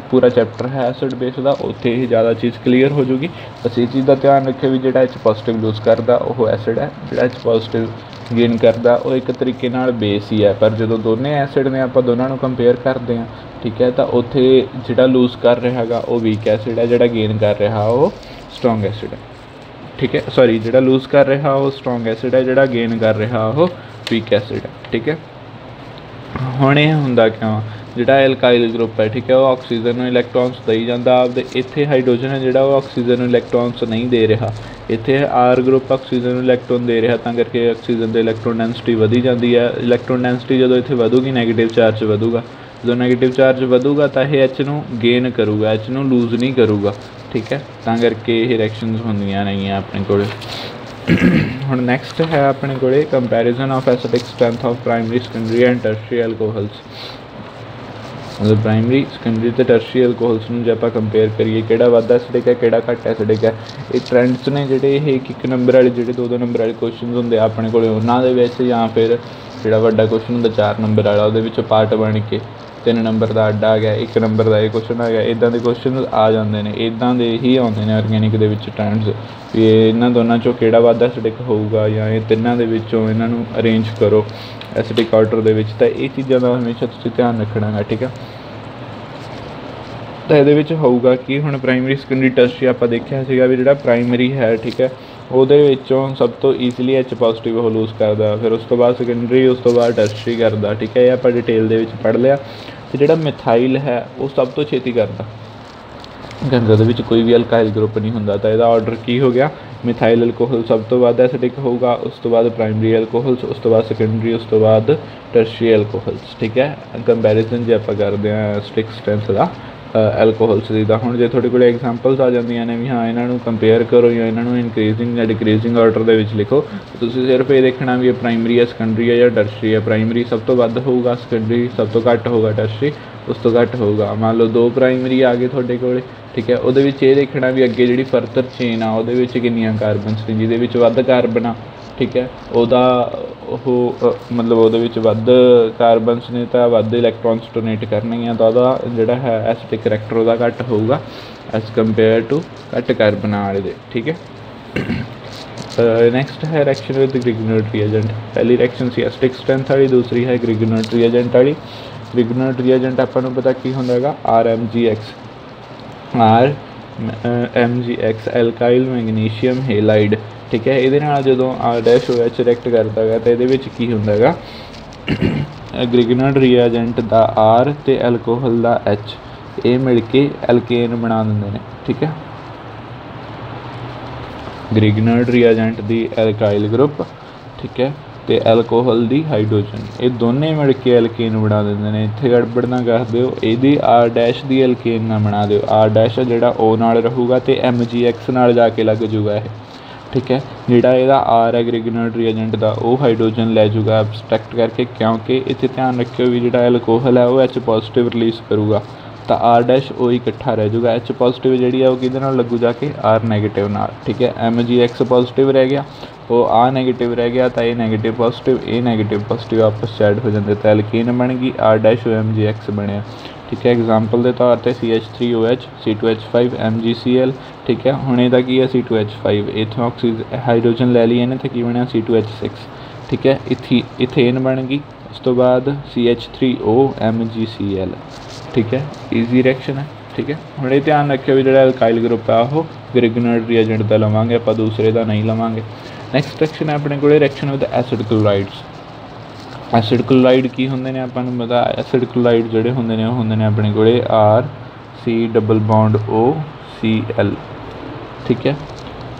ਪੂਰਾ ਚੈਪਟਰ ਹੈ ਐਸਿਡ ਬੇਸ ਦਾ, ਉੱਥੇ ਹੀ ਜ਼ਿਆਦਾ ਚੀਜ਼ ਕਲੀਅਰ ਹੋ ਜੂਗੀ ਬਸ ਇਹ ਚੀਜ਼ ਦਾ ਧਿਆਨ ਰੱਖਿਓ ਵੀ ਜਿਹੜਾ H ਪੋਜ਼ਿਟਿਵ ਲੂਜ਼ ਕਰਦਾ, ਉਹ ਐਸਿਡ ਹੈ, ਜਿਹੜਾ H ਪੋਜ਼ਿਟਿਵ ਗੇਨ ਕਰਦਾ, ਉਹ ਇੱਕ ਤਰੀਕੇ ਨਾਲ ਬੇਸ ਹੀ ਹੈ। ਪਰ ਜਦੋਂ ਦੋਨੇ ਐਸਿਡ ਨੇ, ਆਪਾਂ ਦੋਨਾਂ ਨੂੰ ਕੰਪੇਅਰ ਕਰਦੇ ਹਾਂ, ਠੀਕ ਹੈ, ਤਾਂ ਉੱਥੇ ਜਿਹੜਾ ਲੂਜ਼ ਕਰ ਰਿਹਾ ਹੈਗਾ, ਉਹ ਵੀਕ ਐਸਿਡ ਹੈ, ਜਿਹੜਾ ਗੇਨ ਕਰ ਰਿਹਾ, ਉਹ ਸਟਰੋਂਗ ਐਸਿਡ ਹੈ। ਠੀਕ ਹੈ ਸੌਰੀ ਜਿਹੜਾ ਲੂਜ਼ ਕਰ ਰਿਹਾ, ਉਹ ਸਟਰੋਂਗ ਐਸਿਡ ਹੈ, ਜਿਹੜਾ ਗੇਨ ਕਰ ਰਿਹਾ, ਉਹ ਵੀਕ ਐਸਿਡ ਹੈ। ਠੀਕ ਹੈ। ਹੁਣ ਇਹ ਹੁੰਦਾ ਕਿਉਂ? ਜਿਹੜਾ ਐਲਕਾਈਲ ਗਰੁੱਪ ਹੈ, ਠੀਕ ਹੈ, ਉਹ ਆਕਸੀਜਨ ਨੂੰ ਇਲੈਕਟ੍ਰੋਨਸ ਦੇਈ ਜਾਂਦਾ, ਆਪਦੇ ਇੱਥੇ ਹਾਈਡਰੋਜਨ ਹੈ ਜਿਹੜਾ ਉਹ ਆਕਸੀਜਨ ਨੂੰ ਇਲੈਕਟ੍ਰੋਨਸ ਨਹੀਂ ਦੇ ਰਿਹਾ। ਇੱਥੇ ਆਰ ਗਰੁੱਪ ਆਕਸੀਜਨ ਨੂੰ ਇਲੈਕਟ੍ਰੋਨ ਦੇ ਰਿਹਾ, ਤਾਂ ਕਰਕੇ ਆਕਸੀਜਨ ਦੇ ਇਲੈਕਟ੍ਰੋਨ ਡੈਂਸਿਟੀ ਵਧੀ ਜਾਂਦੀ ਹੈ। ਇਲੈਕਟ੍ਰੋਨ ਡੈਂਸਿਟੀ ਜਦੋਂ ਇੱਥੇ ਵਧੂਗੀ ਨੈਗੇਟਿਵ ਚਾਰਜ ਵਧੂਗਾ। ਜਦੋਂ ਨੈਗੇਟਿਵ ਚਾਰਜ ਵਧੂਗਾ, ਤਾਂ ਇਹ H ਨੂੰ ਗੇਨ ਕਰੂਗਾ, H ਨੂੰ ਲੂਜ਼ ਨਹੀਂ ਕਰੂਗਾ, ਠੀਕ ਹੈ? ਤਾਂ ਕਰਕੇ ਇਹ ਰਿਐਕਸ਼ਨਸ ਹੁੰਦੀਆਂ ਨਹੀਂ ਆਪਣੇ ਕੋਲ। ਹੁਣ ਨੈਕਸਟ ਹੈ ਆਪਣੇ ਕੋਲੇ comparison of acidic strength of primary secondary and tertiary alcohols ਮਤਲਬ ਪ੍ਰਾਇਮਰੀ ਸੈਕੰਡਰੀ ਤੇ ਟਰਸ਼ਰੀ ਐਲਕੋਹਲਸ ਨੂੰ ਜੇ ਆਪਾਂ ਕੰਪੇਅਰ ਕਰੀਏ, ਕਿਹੜਾ ਵੱਧ ਐਸਿਡਿਕ ਹੈ, ਕਿਹੜਾ ਘੱਟ ਐਸਿਡਿਕ ਹੈ, ਇਹ ਟ੍ਰੈਂਡਸ ਨੇ ਜਿਹੜੇ ਇਹ ਇੱਕ ਇੱਕ ਨੰਬਰ ਵਾਲੇ, ਜਿਹੜੇ ਦੋ ਦੋ ਨੰਬਰ ਵਾਲੇ ਕੁਐਸਚਨਸ ਹੁੰਦੇ ਆ ਆਪਣੇ ਕੋਲੇ, ਉਹਨਾਂ ਦੇ ਵਿੱਚ ਜਾਂ ਫਿਰ ਜਿਹੜਾ ਵੱਡਾ ਕੁਐਸਚਨ ਹੁੰਦਾ 4 ਨੰਬਰ ਵਾਲਾ, ਉਹਦੇ ਵਿੱਚ ਪਾਰਟ ਬਣ ਕੇ। ਤਿੰਨ ਨੰਬਰ ਦਾ ਅੱਡਾ ਆ ਗਿਆ ਇੱਕ ਨੰਬਰ ਦਾ ਇਹ ਕੁਸ਼ਚਨ ਆ ਗਿਆ ਇੱਦਾਂ ਦੇ ਕੁਸ਼ਚਨ ਆ ਜਾਂਦੇ ਨੇ ਇੱਦਾਂ ਦੇ ਹੀ ਆਉਂਦੇ ਨੇ ਆਰਗੈਨਿਕ ਦੇ ਵਿੱਚ ਟ੍ਰੈਂਡਸ ਵੀ ਇਹਨਾਂ ਦੋਨਾਂ ਚੋਂ ਕਿਹੜਾ ਵੱਧ ਐਸਿਡਿਕ ਹੋਊਗਾ ਜਾਂ ਇਹ ਤਿੰਨਾਂ ਦੇ ਵਿੱਚੋਂ ਇਹਨਾਂ ਨੂੰ ਅਰੇਂਜ ਕਰੋ ਐਸਿਡਿਕ ਆਰਡਰ ਦੇ ਵਿੱਚ, ਤਾਂ ਇਹ ਚੀਜ਼ਾਂ ਦਾ ਹਮੇਸ਼ਾ ਤੁਸੀਂ ਧਿਆਨ ਰੱਖਣਾ ਹੈ ਠੀਕ ਹੈ ਤਾਂ ਇਹਦੇ ਵਿੱਚ ਹੋਊਗਾ ਕਿ ਹੁਣ ਪ੍ਰਾਇਮਰੀ ਸੈਕੰਡਰੀ ਟਰਸ਼ਰੀ ਆਪਾਂ ਦੇਖਿਆ ਸੀਗਾ ਵੀ ਜਿਹੜਾ ਪ੍ਰਾਇਮਰੀ ਹੈ, ਠੀਕ ਹੈ ਉਹਦੇ ਵਿੱਚੋਂ ਸਭ ਤੋਂ ਈਜ਼ੀਲੀ ਐਚ ਪੋਜ਼ਿਟਿਵ ਉਹ ਲੂਜ਼ ਕਰਦਾ, ਫਿਰ ਉਸ ਤੋਂ ਬਾਅਦ ਸੈਕੰਡਰੀ ਉਸ ਤੋਂ ਬਾਅਦ ਟਰਸ਼ਰੀ ਕਰਦਾ, ਠੀਕ ਹੈ? ਇਹ ਆਪਾਂ ਡਿਟੇਲ ਦੇ ਵਿੱਚ ਪੜ੍ਹ ਲਿਆ। ਤੇ ਜਿਹੜਾ ਮਿਥਾਈਲ ਹੈ, ਉਹ ਸਭ ਤੋਂ ਛੇਤੀ ਕਰਦਾ। ਗੰਗਾ ਦੇ ਵਿੱਚ ਕੋਈ ਵੀ ਅਲਕਾਈਲ ਗਰੁੱਪ ਨਹੀਂ ਹੁੰਦਾ, ਤਾਂ ਇਹਦਾ ਆਰਡਰ ਕੀ ਹੋ ਗਿਆ? ਮਿਥਾਈਲ ਅਲਕੋਹਲ ਸਭ ਤੋਂ ਵੱਧ ਐਸਿਡਿਕ ਹੋਊਗਾ, ਉਸ ਤੋਂ ਬਾਅਦ ਪ੍ਰਾਇਮਰੀ ਅਲਕੋਹਲਸ ਉਸ ਤੋਂ ਬਾਅਦ ਸੈਕੰਡਰੀ ਉਸ ਤੋਂ ਬਾਅਦ ਟਰਸ਼ਰੀ ਅਲਕੋਹਲਸ ਠੀਕ ਹੈ? ਕੰਪੈਰੀਜ਼ਨ ਜੇ ਆਪਾਂ ਕਰਦੇ ਹਾਂ ਸਟਿਕ ਸਟ੍ਰੈਂਥ ਦਾ ਐਲਕੋਹਲਸ ਦੀ ਤਾਂ ਹੁਣ ਜੇ ਤੁਹਾਡੇ ਕੋਲ ਐਗਜ਼ਾਮਪਲਸ ਆ ਜਾਂਦੀਆਂ ਨੇ ਵੀ ਹਾਂ, ਇਹਨਾਂ ਨੂੰ ਕੰਪੇਅਰ ਕਰੋ ਜਾਂ ਇਹਨਾਂ ਨੂੰ ਇਨਕਰੀਜ਼ਿੰਗ ਜਾਂ ਡਿਕਰੀਜ਼ਿੰਗ ਆਰਡਰ ਦੇ ਵਿੱਚ ਲਿਖੋ, ਤੁਸੀਂ ਸਿਰਫ ਇਹ ਦੇਖਣਾ ਵੀ ਇਹ ਪ੍ਰਾਇਮਰੀ ਹੈ ਸੈਕੰਡਰੀ ਹੈ ਜਾਂ ਟਰਸ਼ਰੀ ਹੈ। ਪ੍ਰਾਇਮਰੀ ਸਭ ਤੋਂ ਵੱਧ ਹੋਊਗਾ ਸੈਕੰਡਰੀ ਸਭ ਤੋਂ ਘੱਟ ਹੋਊਗਾ ਟਰਸ਼ਰੀ ਉਸ ਤੋਂ ਘੱਟ ਹੋਊਗਾ। ਮੰਨ ਲਓ ਦੋ ਪ੍ਰਾਇਮਰੀ ਆ ਗਏ ਤੁਹਾਡੇ ਕੋਲੇ, ਠੀਕ ਹੈ, ਉਹਦੇ ਵਿੱਚ ਇਹ ਦੇਖਣਾ ਵੀ ਅੱਗੇ ਜਿਹੜੀ ਫਰਦਰ ਚੇਨ ਆ, ਉਹਦੇ ਵਿੱਚ ਕਿੰਨੀਆਂ ਕਾਰਬਨਸ ਨੇ, ਜਿਹਦੇ ਵਿੱਚ ਵੱਧ ਕਾਰਬਨ ਆ। ਠੀਕ ਹੈ, ਉਹਦਾ ਉਹ ਮਤਲਬ ਉਹਦੇ ਵਿੱਚ ਵੱਧ ਕਾਰਬਨਸ ਨੇ ਤਾਂ ਵੱਧ ਇਲੈਕਟ੍ਰੋਨਸ ਡੋਨੇਟ ਕਰਨਗੀਆਂ ਤਾਂ ਉਹਦਾ ਜਿਹੜਾ ਹੈ ਐਸਿਡਿਕ ਕਰੈਕਟਰ ਉਹਦਾ ਘੱਟ ਹੋਊਗਾ ਐਸ ਕੰਪੇਅਰ ਟੂ ਘੱਟ ਕਾਰਬਨਾਂ ਵਾਲੇ ਦੇ, ਠੀਕ ਹੈ। ਨੈਕਸਟ ਹੈ ਰਿਐਕਸ਼ਨ ਵਿਦ ਗ੍ਰਿਗਨਟ ਏਜੰਟ ਪਹਿਲੀ ਰਿਐਕਸ਼ਨ ਸੀ ਐਸਿਡਿਕ ਸਟਰੈਂਥ ਵਾਲੀ, ਦੂਸਰੀ ਹੈ ਗ੍ਰਿਗਨਟ ਏਜੰਟ ਵਾਲੀ। ਗ੍ਰਿਗਨਟ ਏਜੰਟ ਆਪਾਂ ਨੂੰ ਪਤਾ ਕੀ ਹੁੰਦਾ ਹੈਗਾ? R M G X R M G X alkyl magnesium halide ਠੀਕ ਹੈ, ਇਹਦੇ ਨਾਲ ਜਦੋਂ R ਡੈਸ਼ OH ਰਿਐਕਟ ਕਰਦਾ ਹੈਗਾ ਤਾਂ ਇਹਦੇ ਵਿੱਚ ਕੀ ਹੁੰਦਾ ਹੈਗਾ ਗ੍ਰਿਗਨਟ ਰੀਐਜੈਂਟ ਦਾ ਆਰ ਤੇ ਐਲਕੋਹਲ ਦਾ H, ਇਹ ਮਿਲ ਕੇ ਐਲਕੇਨ ਬਣਾ ਦਿੰਦੇ ਨੇ, ਠੀਕ ਹੈ? ਗ੍ਰਿਗਨਟ ਰੀਐਜੈਂਟ ਦੀ ਐਲਕਾਈਲ ਗਰੁੱਪ ਠੀਕ ਹੈ, ਤੇ ਐਲਕੋਹਲ ਦੀ ਹਾਈਡਰੋਜਨ ਇਹ ਦੋਨੇ ਮਿਲ ਕੇ ਐਲਕੇਨ ਬਣਾ ਦਿੰਦੇ ਨੇ, ਇੱਥੇ ਗੜਬੜ ਨਾ ਕਰ ਦਿਓ, ਇਹਦੀ ਆਰ ਡੈਸ਼ ਦੀ ਐਲਕੇਨ ਨਾ ਬਣਾ ਦਿਓ ਆਰ ਡੈਸ਼ ਜਿਹੜਾ O ਨਾਲ ਰਹੂਗਾ ਤੇ MgX ਨਾਲ ਜਾ ਕੇ ਲੱਗ ਜੂਗਾ ਇਹ। ਠੀਕ ਹੈ। ਜਿਹੜਾ ਇਹਦਾ ਆਰ ਹੈ ਗ੍ਰਿਗਨਟ ਰੀਏਜੈਂਟ ਦਾ, ਉਹ ਹਾਈਡਰੋਜਨ ਲੈ ਜੂਗਾ ਐਬਸਟ੍ਰੈਕਟ ਕਰਕੇ, ਕਿਉਂਕਿ ਇੱਥੇ ਧਿਆਨ ਰੱਖਿਓ ਵੀ ਜਿਹੜਾ ਐਲਕੋਹਲ ਹੈ, ਉਹ H ਪੋਜ਼ਿਟਿਵ ਰਿਲੀਜ਼ ਕਰੂਗਾ। ਤਾਂ ਆਰ ਡੈਸ਼ ਉਹ ਇਕੱਠਾ ਰਹਿ ਜਾਊਗਾ। H ਪੋਜ਼ਿਟਿਵ ਜਿਹੜੀ ਆ, ਉਹ ਕਿਹਦੇ ਨਾਲ ਲੱਗੂ ਜਾ ਕੇ? ਆਰ ਨੈਗੇਟਿਵ ਨਾਲ, ਠੀਕ ਹੈ। ਐੱਮ ਜੀ ਐਕਸ ਪੋਜ਼ਿਟਿਵ ਰਹਿ ਗਿਆ, ਉਹ ਆ ਨੈਗੇਟਿਵ ਰਹਿ ਗਿਆ, ਤਾਂ ਇਹ ਨੈਗੇਟਿਵ ਪੋਜ਼ਿਟਿਵ ਇਹ ਨੈਗੇਟਿਵ ਪੋਜ਼ਿਟਿਵ ਆਪਸ ਚ ਐਡ ਹੋ ਜਾਂਦੇ, ਤਾਂ ਐਲਕੀਨ ਬਣ ਗਈ ਆਰ ਡੈਸ਼ ਉਹ ਐਮ ਜੀ ਐਕਸ ਬਣਿਆ। ਠੀਕ ਹੈ ਐਗਜ਼ਾਮਪਲ ਦੇ ਤੌਰ ਤੇ CH3OH C2H5 MgCl ਠੀਕ ਹੈ, ਹੁਣ ਇਹਦਾ ਕੀ ਹੈ C2H5 ਇਥੋਂ ਆਕਸੀਜ ਹਾਈਡਰੋਜਨ ਲੈ ਲਈ ਇਹਨੇ ਤੇ ਕੀ ਬਣਿਆ C2H6 ਠੀਕ ਹੈ, ਇਥੀ ਇਥੇਨ ਬਣ ਗਈ, ਉਸ ਤੋਂ ਬਾਅਦ CH3O MgCl ਠੀਕ ਹੈ ਈਜ਼ੀ ਰਿਐਕਸ਼ਨ ਹੈ, ਠੀਕ ਹੈ, ਹੁਣ ਇਹ ਧਿਆਨ ਰੱਖਿਓ ਵੀ ਜਿਹੜਾ ਐਲਕਾਈਲ ਗਰੁੱਪ ਆ, ਉਹ ਗ੍ਰਿਗਨਟ ਰੀਏਜੈਂਟ ਦਾ ਲਵਾਂਗੇ, ਆਪਾਂ ਦੂਸਰੇ ਦਾ ਨਹੀਂ ਲਵਾਂਗੇ ਨੈਕਸਟ ਰਿਐਕਸ਼ਨ ਹੈ, ਆਪਣੇ ਕੋਲੇ reaction with acid chlorides acid chloride ਕੀ ਹੁੰਦੇ ਨੇ ਆਪਾਂ ਨੂੰ ਪਤਾ ਐਸਿਡ ਕਲੋਰਾਈਡ ਜਿਹੜੇ ਹੁੰਦੇ ਨੇ ਉਹ ਹੁੰਦੇ ਨੇ ਆਪਣੇ ਕੋਲੇ R C double bond O C L, ਠੀਕ ਹੈ?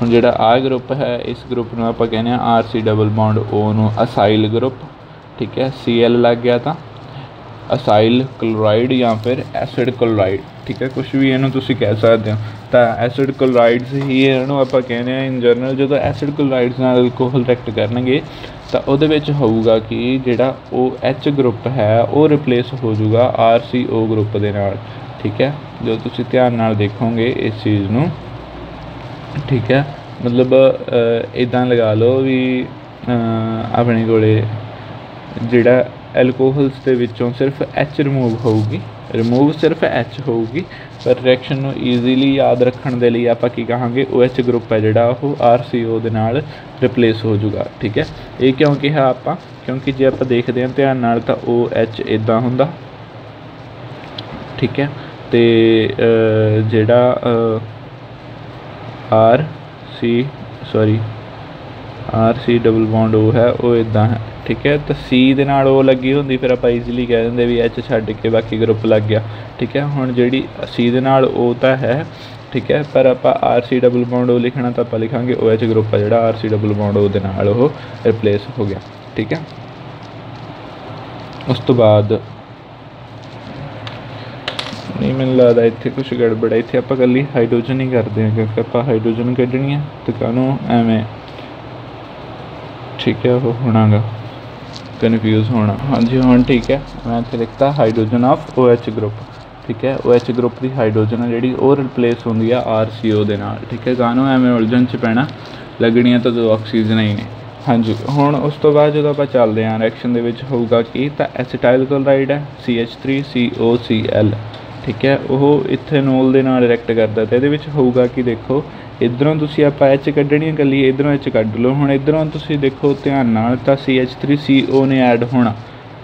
ਹੁਣ ਜਿਹੜਾ ਆਰ ਗਰੁੱਪ ਹੈ, ਇਸ ਗਰੁੱਪ ਨੂੰ ਆਪਾਂ ਕਹਿੰਦੇ ਆ R C double bond O ਨੂੰ ਅਸਾਈਲ ਗਰੁੱਪ ਠੀਕ ਹੈ? ਸੀ Cl ਲੱਗ ਗਿਆ ਤਾਂ ਅਸਾਈਲ ਕਲੋਰਾਈਡ ਜਾਂ ਫਿਰ ਐਸਿਡ ਕਲੋਰਾਈਡ ਠੀਕ ਹੈ? ਕੁਝ ਵੀ ਇਹਨੂੰ ਤੁਸੀਂ ਕਹਿ ਸਕਦੇ ਹੋ। ਤਾਂ ਐਸਿਡ ਕਲੋਰਾਈਡਸ ਹੀ ਇਹਨੂੰ ਆਪਾਂ ਕਹਿੰਦੇ ਆ ਇਨ ਜਨਰਲ ਜਦੋਂ ਐਸਿਡ ਕਲੋਰਾਈਡਸ ਨਾਲ ਅਲਕੋਹਲ ਰਿਐਕਟ ਕਰਨਗੇ ਤਾਂ ਉਹਦੇ ਵਿੱਚ ਹੋਊਗਾ ਕਿ ਜਿਹੜਾ ਉਹ H ਗਰੁੱਪ ਹੈ, ਉਹ ਰਿਪਲੇਸ ਹੋ ਜਾਊਗਾ ਓ ਗਰੁੱਪ ਦੇ ਨਾਲ, ਠੀਕ ਹੈ? ਜੋ ਤੁਸੀਂ ਧਿਆਨ ਨਾਲ ਦੇਖੋਗੇ ਇਸ ਚੀਜ਼ ਨੂੰ, ਠੀਕ ਹੈ? ਮਤਲਬ ਇਦਾਂ ਲਗਾ ਲਓ ਵੀ ਆਪਣੇ ਕੋਲੇ ਜਿਹੜਾ ਐਲਕੋਹਲਸ ਦੇ ਵਿੱਚੋਂ ਸਿਰਫ H ਰਿਮੂਵ ਹੋਊਗੀ। ਰਿਮੂਵ ਸਿਰਫ H ਹੋਊਗੀ, ਪਰ ਰਿਐਕਸ਼ਨ ਨੂੰ ਈਜ਼ੀਲੀ ਯਾਦ ਰੱਖਣ ਦੇ ਲਈ ਆਪਾਂ ਕੀ ਕਹਾਂਗੇ OH ਗਰੁੱਪ ਹੈ ਜਿਹੜਾ ਉਹ RCO ਦੇ ਨਾਲ ਰਿਪਲੇਸ ਹੋ ਜਾਊਗਾ, ਠੀਕ ਹੈ? ਇਹ ਕਿਉਂ ਕਿਹਾ ਆਪਾਂ? ਕਿਉਂਕਿ ਜੇ ਆਪਾਂ ਦੇਖਦੇ ਹਾਂ ਧਿਆਨ ਨਾਲ ਤਾਂ OH ਇਦਾਂ ਹੁੰਦਾ, ਠੀਕ ਹੈ? ਤੇ ਜਿਹੜਾ R C sorry R C double bond O ਹੈ, ਉਹ ਇਦਾਂ ਹੈ। ਠੀਕ ਹੈ? ਤਾਂ ਸੀ ਦੇ ਨਾਲ ਉਹ ਲੱਗੀ ਹੁੰਦੀ, ਫਿਰ ਆਪਾਂ ਈਜ਼ੀਲੀ ਕਹਿ ਦਿੰਦੇ ਵੀ H ਛੱਡ ਕੇ ਬਾਕੀ ਗਰੁੱਪ ਲੱਗ ਗਿਆ। ਠੀਕ ਹੈ? ਹੁਣ ਜਿਹੜੀ ਸੀ ਦੇ ਨਾਲ ਉਹ ਤਾਂ ਹੈ, ਠੀਕ ਹੈ? ਪਰ ਆਪਾਂ R C double bond O ਲਿਖਣਾ ਤਾਂ ਆਪਾਂ ਲਿਖਾਂਗੇ ਓ ਐਚ ਗਰੁੱਪ ਆ ਜਿਹੜਾ R C double bond O ਦੇ ਨਾਲ ਉਹ ਰਿਪਲੇਸ ਹੋ ਗਿਆ। ਠੀਕ ਹੈ? ਉਸ ਤੋਂ ਬਾਅਦ ਨਹੀਂ, ਮੈਨੂੰ ਲੱਗਦਾ ਇੱਥੇ ਕੁਝ ਗੜਬੜ ਹੈ ਇੱਥੇ ਆਪਾਂ ਕੱਲੀ ਹਾਈਡਰੋਜਨ ਹੀ ਕਰਦੇ ਹਾਂ, ਕਿਉਂਕਿ ਆਪਾਂ ਹਾਈਡਰੋਜਨ ਕੱਢਣੀ ਹੈ ਤੇ ਕਾਨੂੰ ਐਵੇਂ, ਠੀਕ ਹੈ, ਉਹ ਹੋਣਾਗਾ। ਕਨਫਿਊਜ਼ ਹੋਣਾ। ਹਾਂਜੀ, ਹੁਣ ਠੀਕ ਹੈ। ਮੈਂ ਇੱਥੇ ਲਿਖਤਾ ਹਾਈਡਰੋਜਨ ਆਫ OH ਗਰੁੱਪ ਠੀਕ ਹੈ OH ਗਰੁੱਪ ਦੀ ਹਾਈਡਰੋਜਨ ਹੈ ਜਿਹੜੀ, ਉਹ ਰਿਪਲੇਸ ਹੁੰਦੀ ਆ RCO ਦੇ ਨਾਲ। ਠੀਕ ਹੈ ਗਾਨੋ ਐਵੇਂ ਉਲਝਣ ਚ ਪੈਣਾ, ਲੱਗਣੀਆਂ ਤਾਂ ਦੋ ਆਕਸੀਜਨ ਹੀ ਨੇ। ਹਾਂਜੀ, ਹੁਣ ਉਸ ਤੋਂ ਬਾਅਦ ਜਦੋਂ ਆਪਾਂ ਚੱਲਦੇ ਹਾਂ ਰਿਐਕਸ਼ਨ ਦੇ ਵਿੱਚ ਹੋਊਗਾ ਕੀ, ਤਾਂ ਐਸੀਟਾਈਲ ਕਲੋਰਾਈਡ ਹੈ CH3COCl ਠੀਕ ਹੈ, ਉਹ ਇਥੇਨੋਲ ਦੇ ਨਾਲ ਰਿਐਕਟ ਕਰਦਾ ਤੇ ਇਹਦੇ ਵਿੱਚ ਹੋਊਗਾ ਕਿ ਦੇਖੋ ਇਧਰੋਂ ਤੁਸੀਂ ਆਪਾਂ H ਕੱਢਣੀ ਕੱਲੀ ਇਧਰੋਂ H ਕੱਢ ਲਓ ਹੁਣ ਇਧਰੋਂ ਤੁਸੀਂ ਦੇਖੋ ਧਿਆਨ ਨਾਲ ਤਾਂ CH3CO ਨੇ ਐਡ ਹੋਣਾ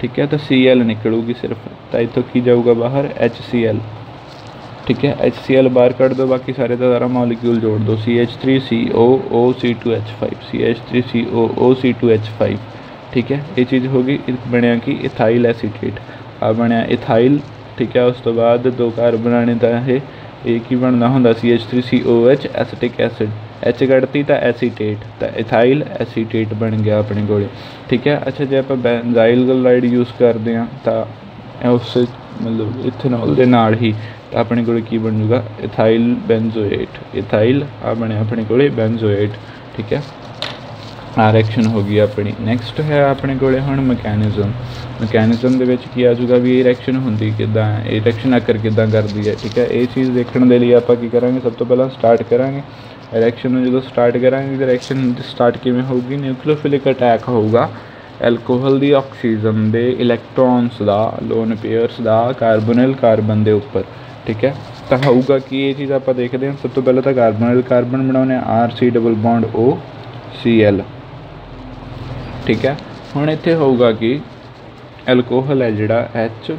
ਠੀਕ ਹੈ ਤਾਂ Cl ਨਿਕਲੂਗੀ ਸਿਰਫ ਤਾਂ ਇਥੋਂ ਕੀ ਜਾਊਗਾ ਬਾਹਰ HCl ਠੀਕ ਹੈ HCl ਬਾਹਰ ਕੱਢ ਦਿਓ ਬਾਕੀ ਸਾਰੇ ਦਾ ਸਾਰਾ ਮੋਲੀਕਿਊਲ ਜੋੜ ਦਿਓ CH3CO OC2H5 CH3CO OC2H5 ਠੀਕ ਹੈ ਇਹ ਚੀਜ਼ ਹੋ ਗਈ ਬਣਿਆ ਕਿ ਇਥਾਈਲ ਐਸੀਟੇਟ ਆ ਬਣਿਆ ਇਥਾਈਲ ਠੀਕ ਹੈ ਉਸ ਤੋਂ ਬਾਅਦ ਦੋ ਕਾਰਬਨ ਤਾਂ ਇਹ ਇਹ ਕੀ ਬਣਨਾ ਹੁੰਦਾ CH3COH ਐਸੀਟਿਕ ਐਸਿਡ H ਕੱਢਤੀ ਤਾਂ ਐਸੀਟੇਟ ਤਾਂ ਇਥਾਈਲ ਐਸੀਟੇਟ ਬਣ ਗਿਆ ਆਪਣੇ ਕੋਲੇ। ਠੀਕ ਹੈ? ਅੱਛਾ, ਜੇ ਆਪਾਂ ਬੈਂਜ਼ਾਈਲ ਕਲੋਰਾਈਡ ਯੂਜ਼ ਕਰਦੇ ਆ ਤਾਂ ਉਸ ਮਤਲਬ ਇਥਨੋਲ ਦੇ ਨਾਲ ਹੀ ਤਾਂ ਆਪਣੇ ਕੋਲੇ ਕੀ ਬਣ ਜੂਗਾ ਇਥਾਈਲ ਬੈਂਜ਼ੋਏਟ ਇਥਾਈਲ ਆ ਬਣਿਆ ਆਪਣੇ ਕੋਲੇ ਬੈਂਜ਼ੋਏਟ ਠੀਕ ਹੈ? ਆ ਹੋ ਗਈ ਆਪਣੀ। ਨੈਕਸਟ ਹੈ ਆਪਣੇ ਕੋਲੇ ਹੁਣ ਮਕੈਨਿਜ਼ਮ ਮਕੈਨਿਜ਼ਮ ਦੇ ਵਿੱਚ ਕੀ ਆ ਜਾਊਗਾ ਵੀ ਇਹ ਰਿਐਕਸ਼ਨ ਹੁੰਦੀ ਕਿਦਾਂ ਹੈ, ਇਹ ਰਿਐਕਸ਼ਨ ਆਕਰ ਕਿਦਾਂ ਕਰਦੀ ਹੈ, ਠੀਕ ਹੈ? ਇਹ ਚੀਜ਼ ਦੇਖਣ ਦੇ ਲਈ ਆਪਾਂ ਕੀ ਕਰਾਂਗੇ? ਸਭ ਤੋਂ ਪਹਿਲਾਂ ਸਟਾਰਟ ਕਰਾਂਗੇ। ਰਿਐਕਸ਼ਨ ਨੂੰ ਜਦੋਂ ਸਟਾਰਟ ਕਰਾਂਗੇ ਤਾਂ ਰਿਐਕਸ਼ਨ ਸਟਾਰਟ ਕਿਵੇਂ ਹੋਊਗੀ? ਨਿਊਕਲੀਓਫਿਲਿਕ ਅਟੈਕ ਹੋਊਗਾ। ਐਲਕੋਹਲ ਦੀ ਆਕਸੀਜਨ ਦੇ ਇਲੈਕਟ੍ਰੋਨਸ ਦਾ ਲੋਨ ਪੇਅਰਸ ਦਾ ਕਾਰਬੋਨਲ ਕਾਰਬਨ ਦੇ ਉੱਪਰ, ਠੀਕ ਹੈ? ਤਾਂ ਹੋਊਗਾ ਕਿ ਇਹ ਚੀਜ਼ ਆਪਾਂ ਦੇਖਦੇ ਹਾਂ। ਸਭ ਤੋਂ ਪਹਿਲਾਂ ਤਾਂ ਕਾਰਬੋਨਲ ਕਾਰਬਨ ਬਣਾਉਣੇ R C double bond C Cl ਠੀਕ ਹੈ? ਹੁਣ ਇੱਥੇ ਹੋਊਗਾ ਕਿ ਐਲਕੋਹਲ ਹੈ ਜਿਹੜਾ H